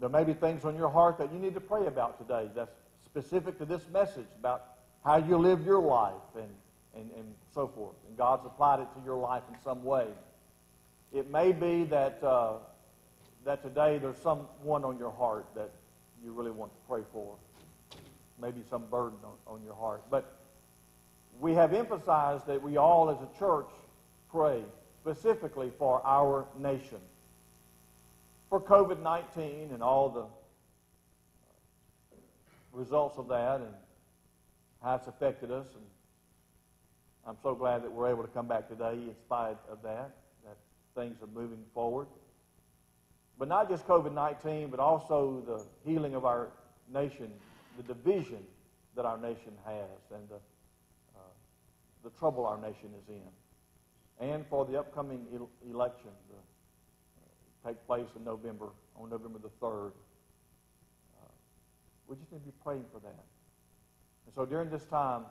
there may be things on your heart that you need to pray about today that's specific to this message about how you live your life and, and, and so forth. And God's applied it to your life in some way. It may be that, uh, that today there's someone on your heart that you really want to pray for. Maybe some burden on, on your heart. But we have emphasized that we all as a church pray specifically for our nation. For COVID 19 and all the results of that and how it's affected us. And I'm so glad that we're able to come back today in spite of that, that things are moving forward. But not just COVID 19, but also the healing of our nation, the division that our nation has, and the, uh, the trouble our nation is in. And for the upcoming el- election to uh, take place in November, on November the 3rd. Uh, we just need to be praying for that. And so during this time,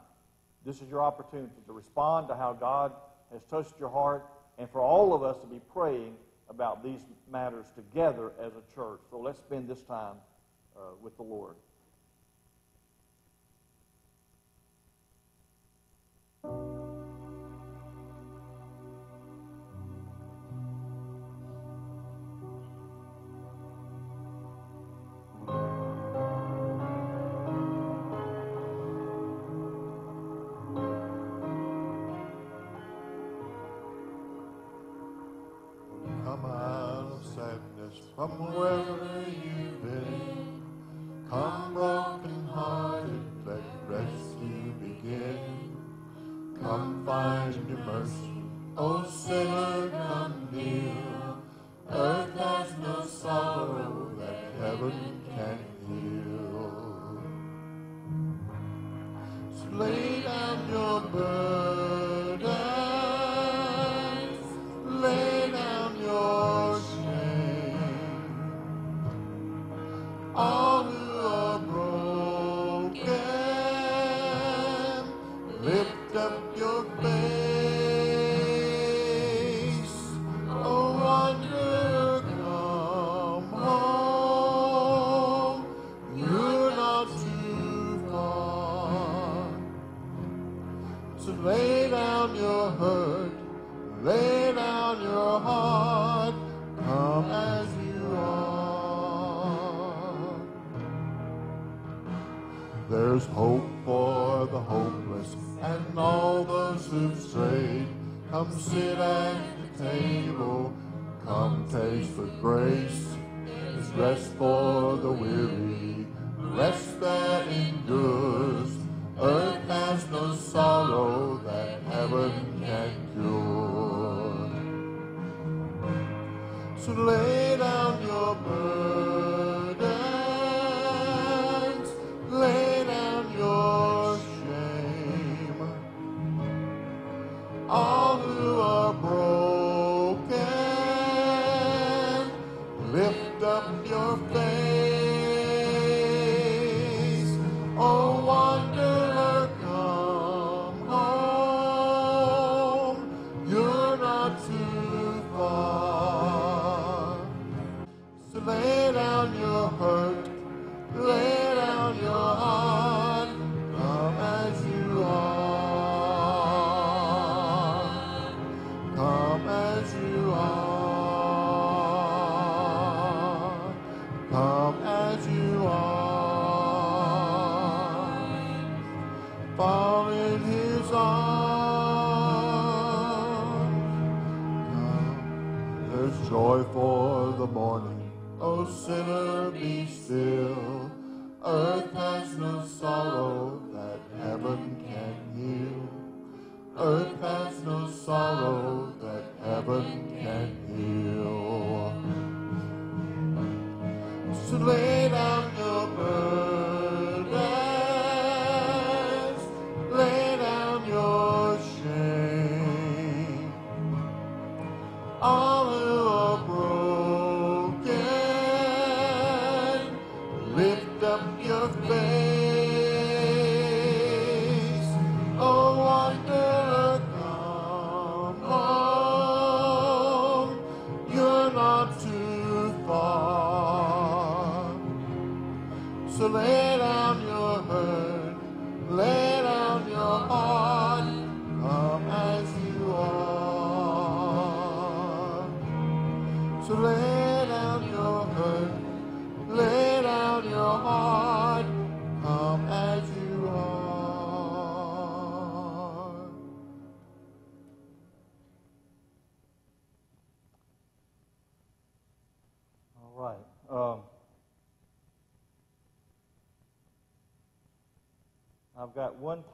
this is your opportunity to respond to how God has touched your heart and for all of us to be praying about these matters together as a church. So let's spend this time uh, with the Lord.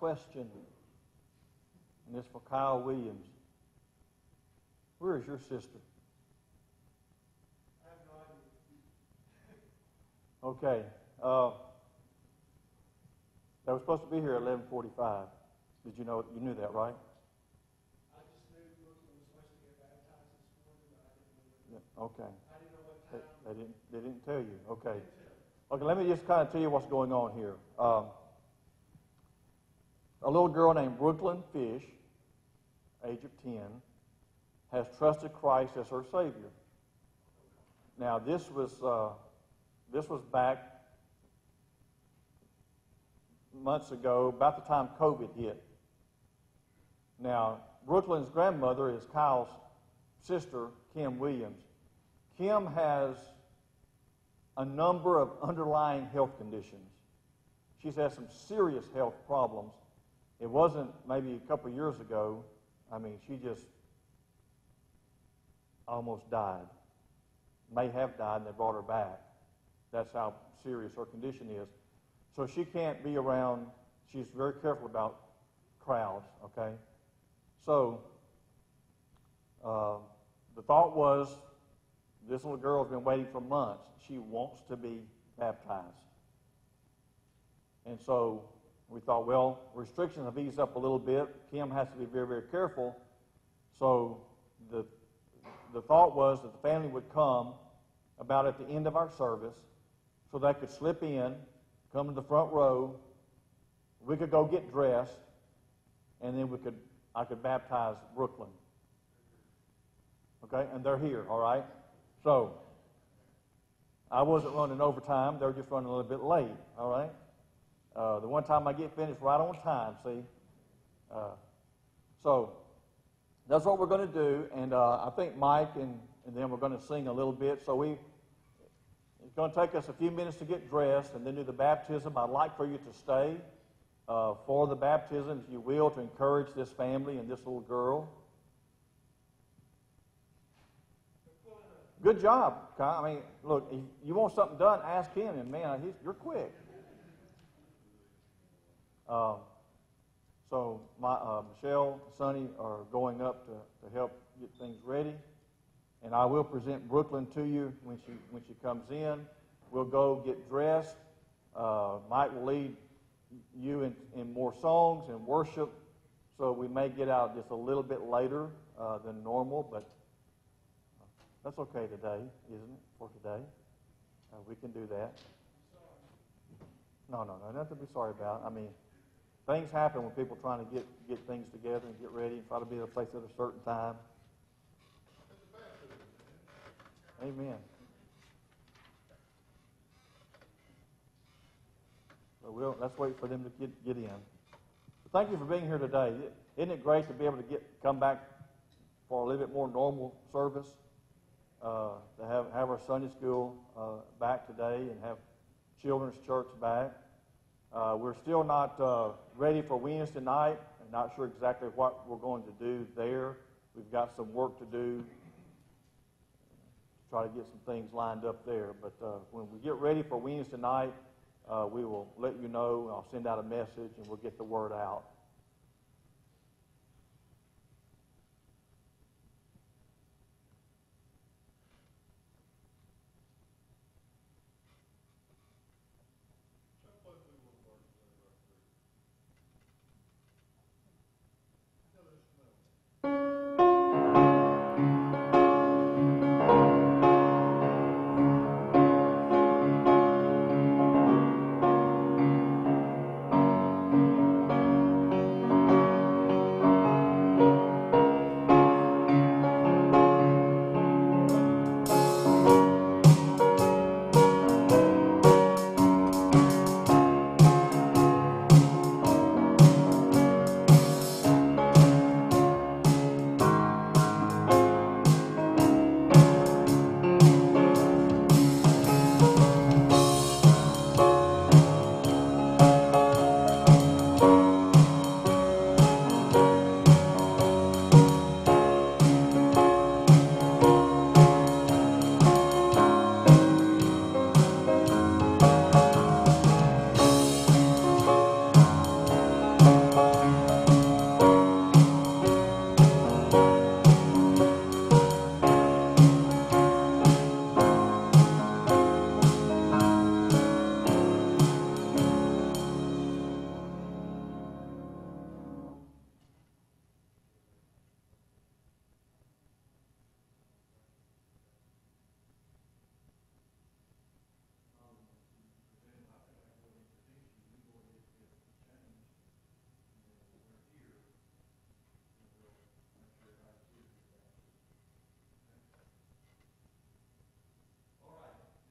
Question, and it's for Kyle Williams. Where is your sister? Okay. Uh, they were supposed to be here at 11:45. Did you know? You knew that, right? Yeah, Okay. They, they didn't. They didn't tell you. Okay. Okay. Let me just kind of tell you what's going on here. Um, a little girl named Brooklyn Fish, age of ten, has trusted Christ as her Savior. Now, this was uh, this was back months ago, about the time COVID hit. Now, Brooklyn's grandmother is Kyle's sister, Kim Williams. Kim has a number of underlying health conditions. She's had some serious health problems. It wasn't maybe a couple years ago. I mean, she just almost died. May have died, and they brought her back. That's how serious her condition is. So she can't be around. She's very careful about crowds, okay? So uh, the thought was this little girl's been waiting for months. She wants to be baptized. And so we thought, well, restrictions have eased up a little bit. Kim has to be very, very careful. So the, the thought was that the family would come about at the end of our service so they could slip in, come to the front row. We could go get dressed, and then we could, I could baptize Brooklyn. Okay, and they're here, all right? So, I wasn't running overtime. They were just running a little bit late, all right? Uh, the one time I get finished right on time, see? Uh, so, that's what we're going to do. And uh, I think Mike and, and then we're going to sing a little bit. So, we, It's going to take us a few minutes to get dressed and then do the baptism. I'd like for you to stay uh, for the baptism, if you will, to encourage this family and this little girl. Good job. I mean, look, you want something done, ask him, and man, you're quick. Um, so my, uh, Michelle, Sonny are going up to, to help get things ready. And I will present Brooklyn to you when she, when she comes in. We'll go get dressed. Uh, Mike will lead you in, in more songs and worship. So we may get out just a little bit later uh, than normal, but that's okay today, isn't it, for today? Uh, we can do that. No, no, no, nothing to be sorry about. I mean, things happen when people trying to get, get things together and get ready and try to be at a place at a certain time. Amen. So we'll, let's wait for them to get, get in. But thank you for being here today. Isn't it great to be able to get come back for a little bit more normal service? Uh, to have, have our Sunday school uh, back today and have children's church back. Uh, we're still not uh, ready for Wednesday night. I'm not sure exactly what we're going to do there. We've got some work to do try to get some things lined up there. But uh, when we get ready for Wednesday night, uh, we will let you know. I'll send out a message and we'll get the word out.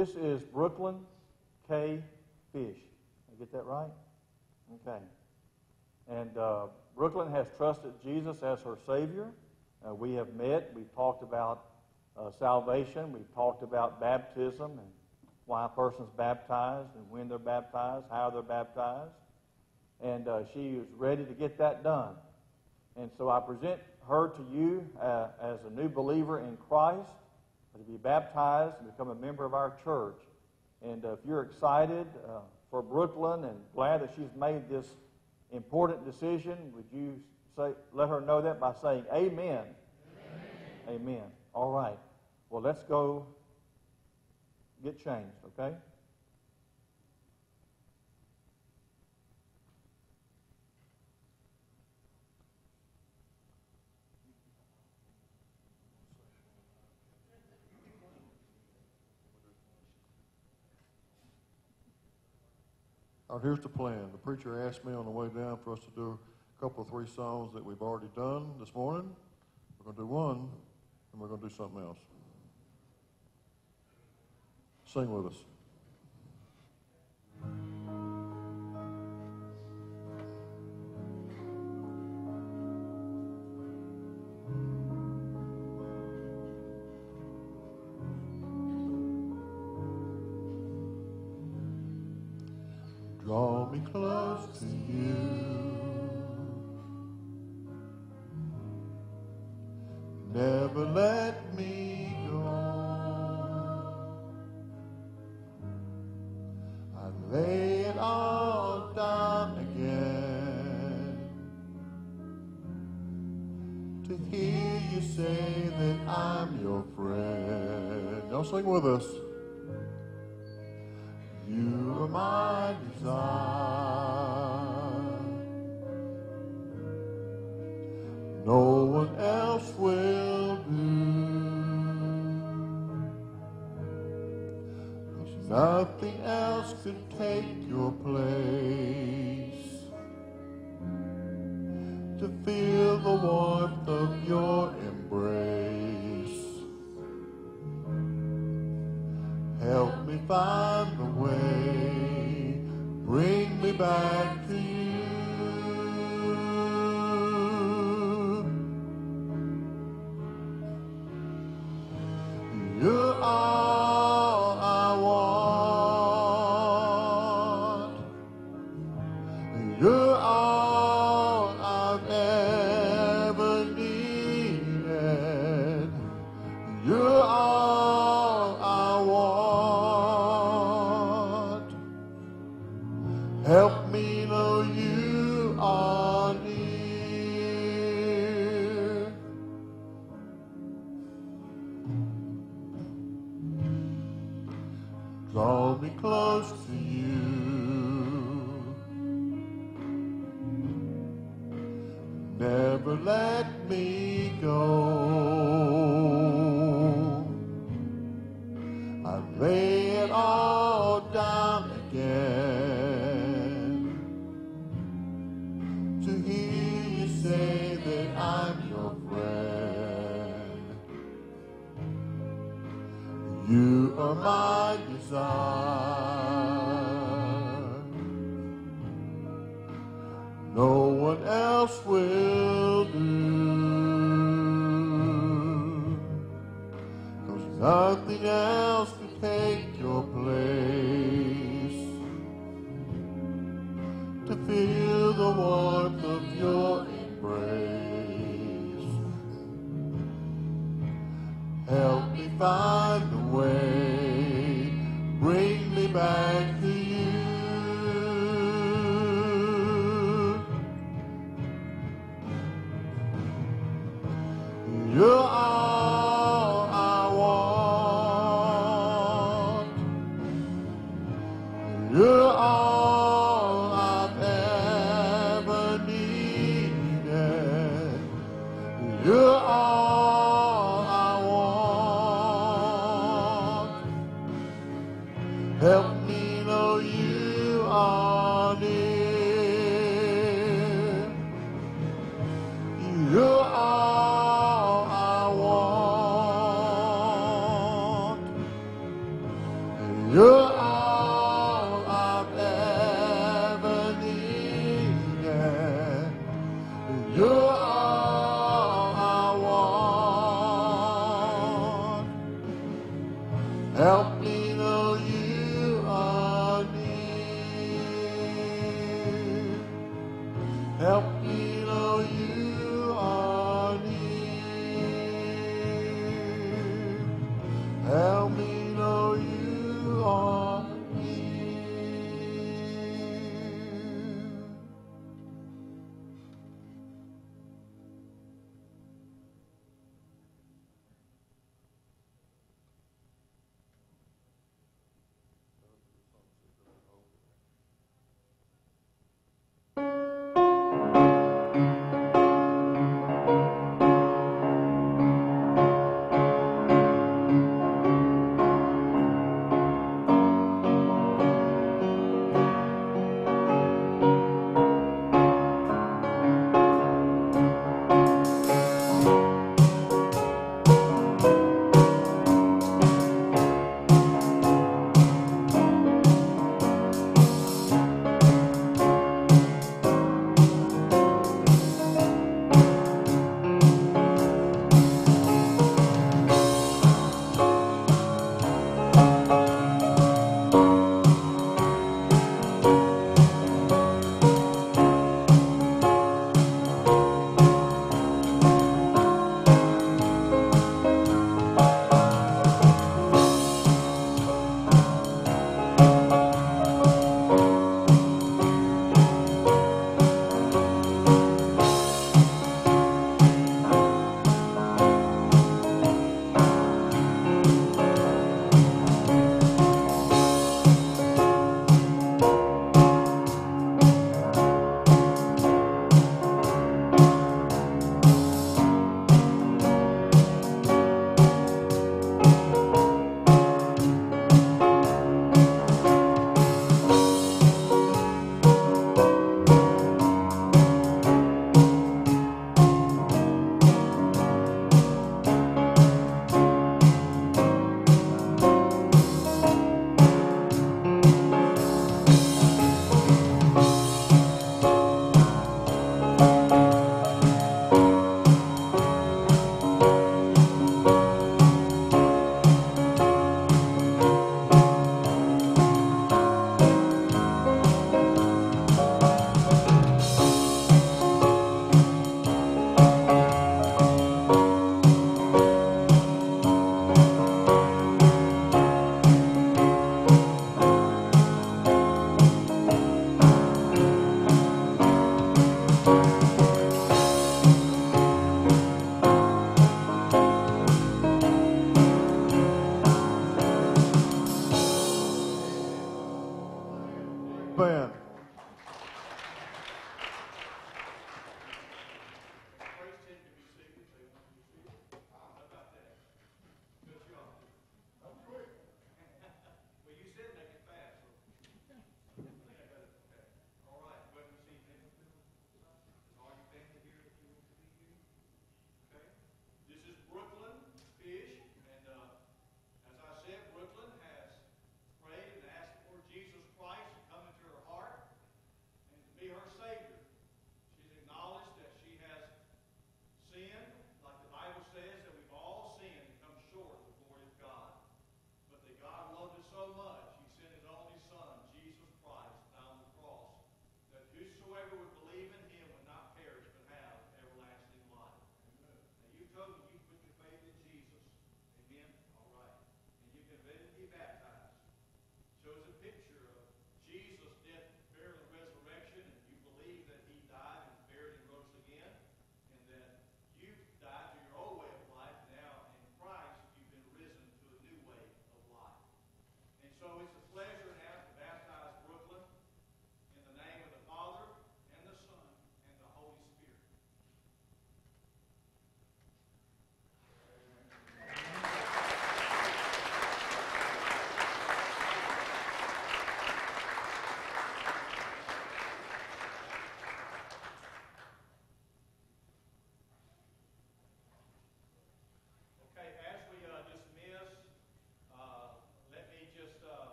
This is Brooklyn K. Fish. I get that right? Okay. And uh, Brooklyn has trusted Jesus as her Savior. Uh, we have met. We've talked about uh, salvation. We've talked about baptism and why a person's baptized and when they're baptized, how they're baptized. And uh, she is ready to get that done. And so I present her to you uh, as a new believer in Christ to be baptized and become a member of our church. And uh, if you're excited uh, for Brooklyn and glad that she's made this important decision, would you say, let her know that by saying amen? Amen. amen. All right. Well, let's go get changed, okay? Right, here's the plan. The preacher asked me on the way down for us to do a couple of three songs that we've already done this morning. We're going to do one, and we're going to do something else. Sing with us. me close to you. Never let me go. I lay it all down again to hear you say that I'm your friend. Y'all sing with us. nothing else could take your place. To feel the warmth of your embrace, help me find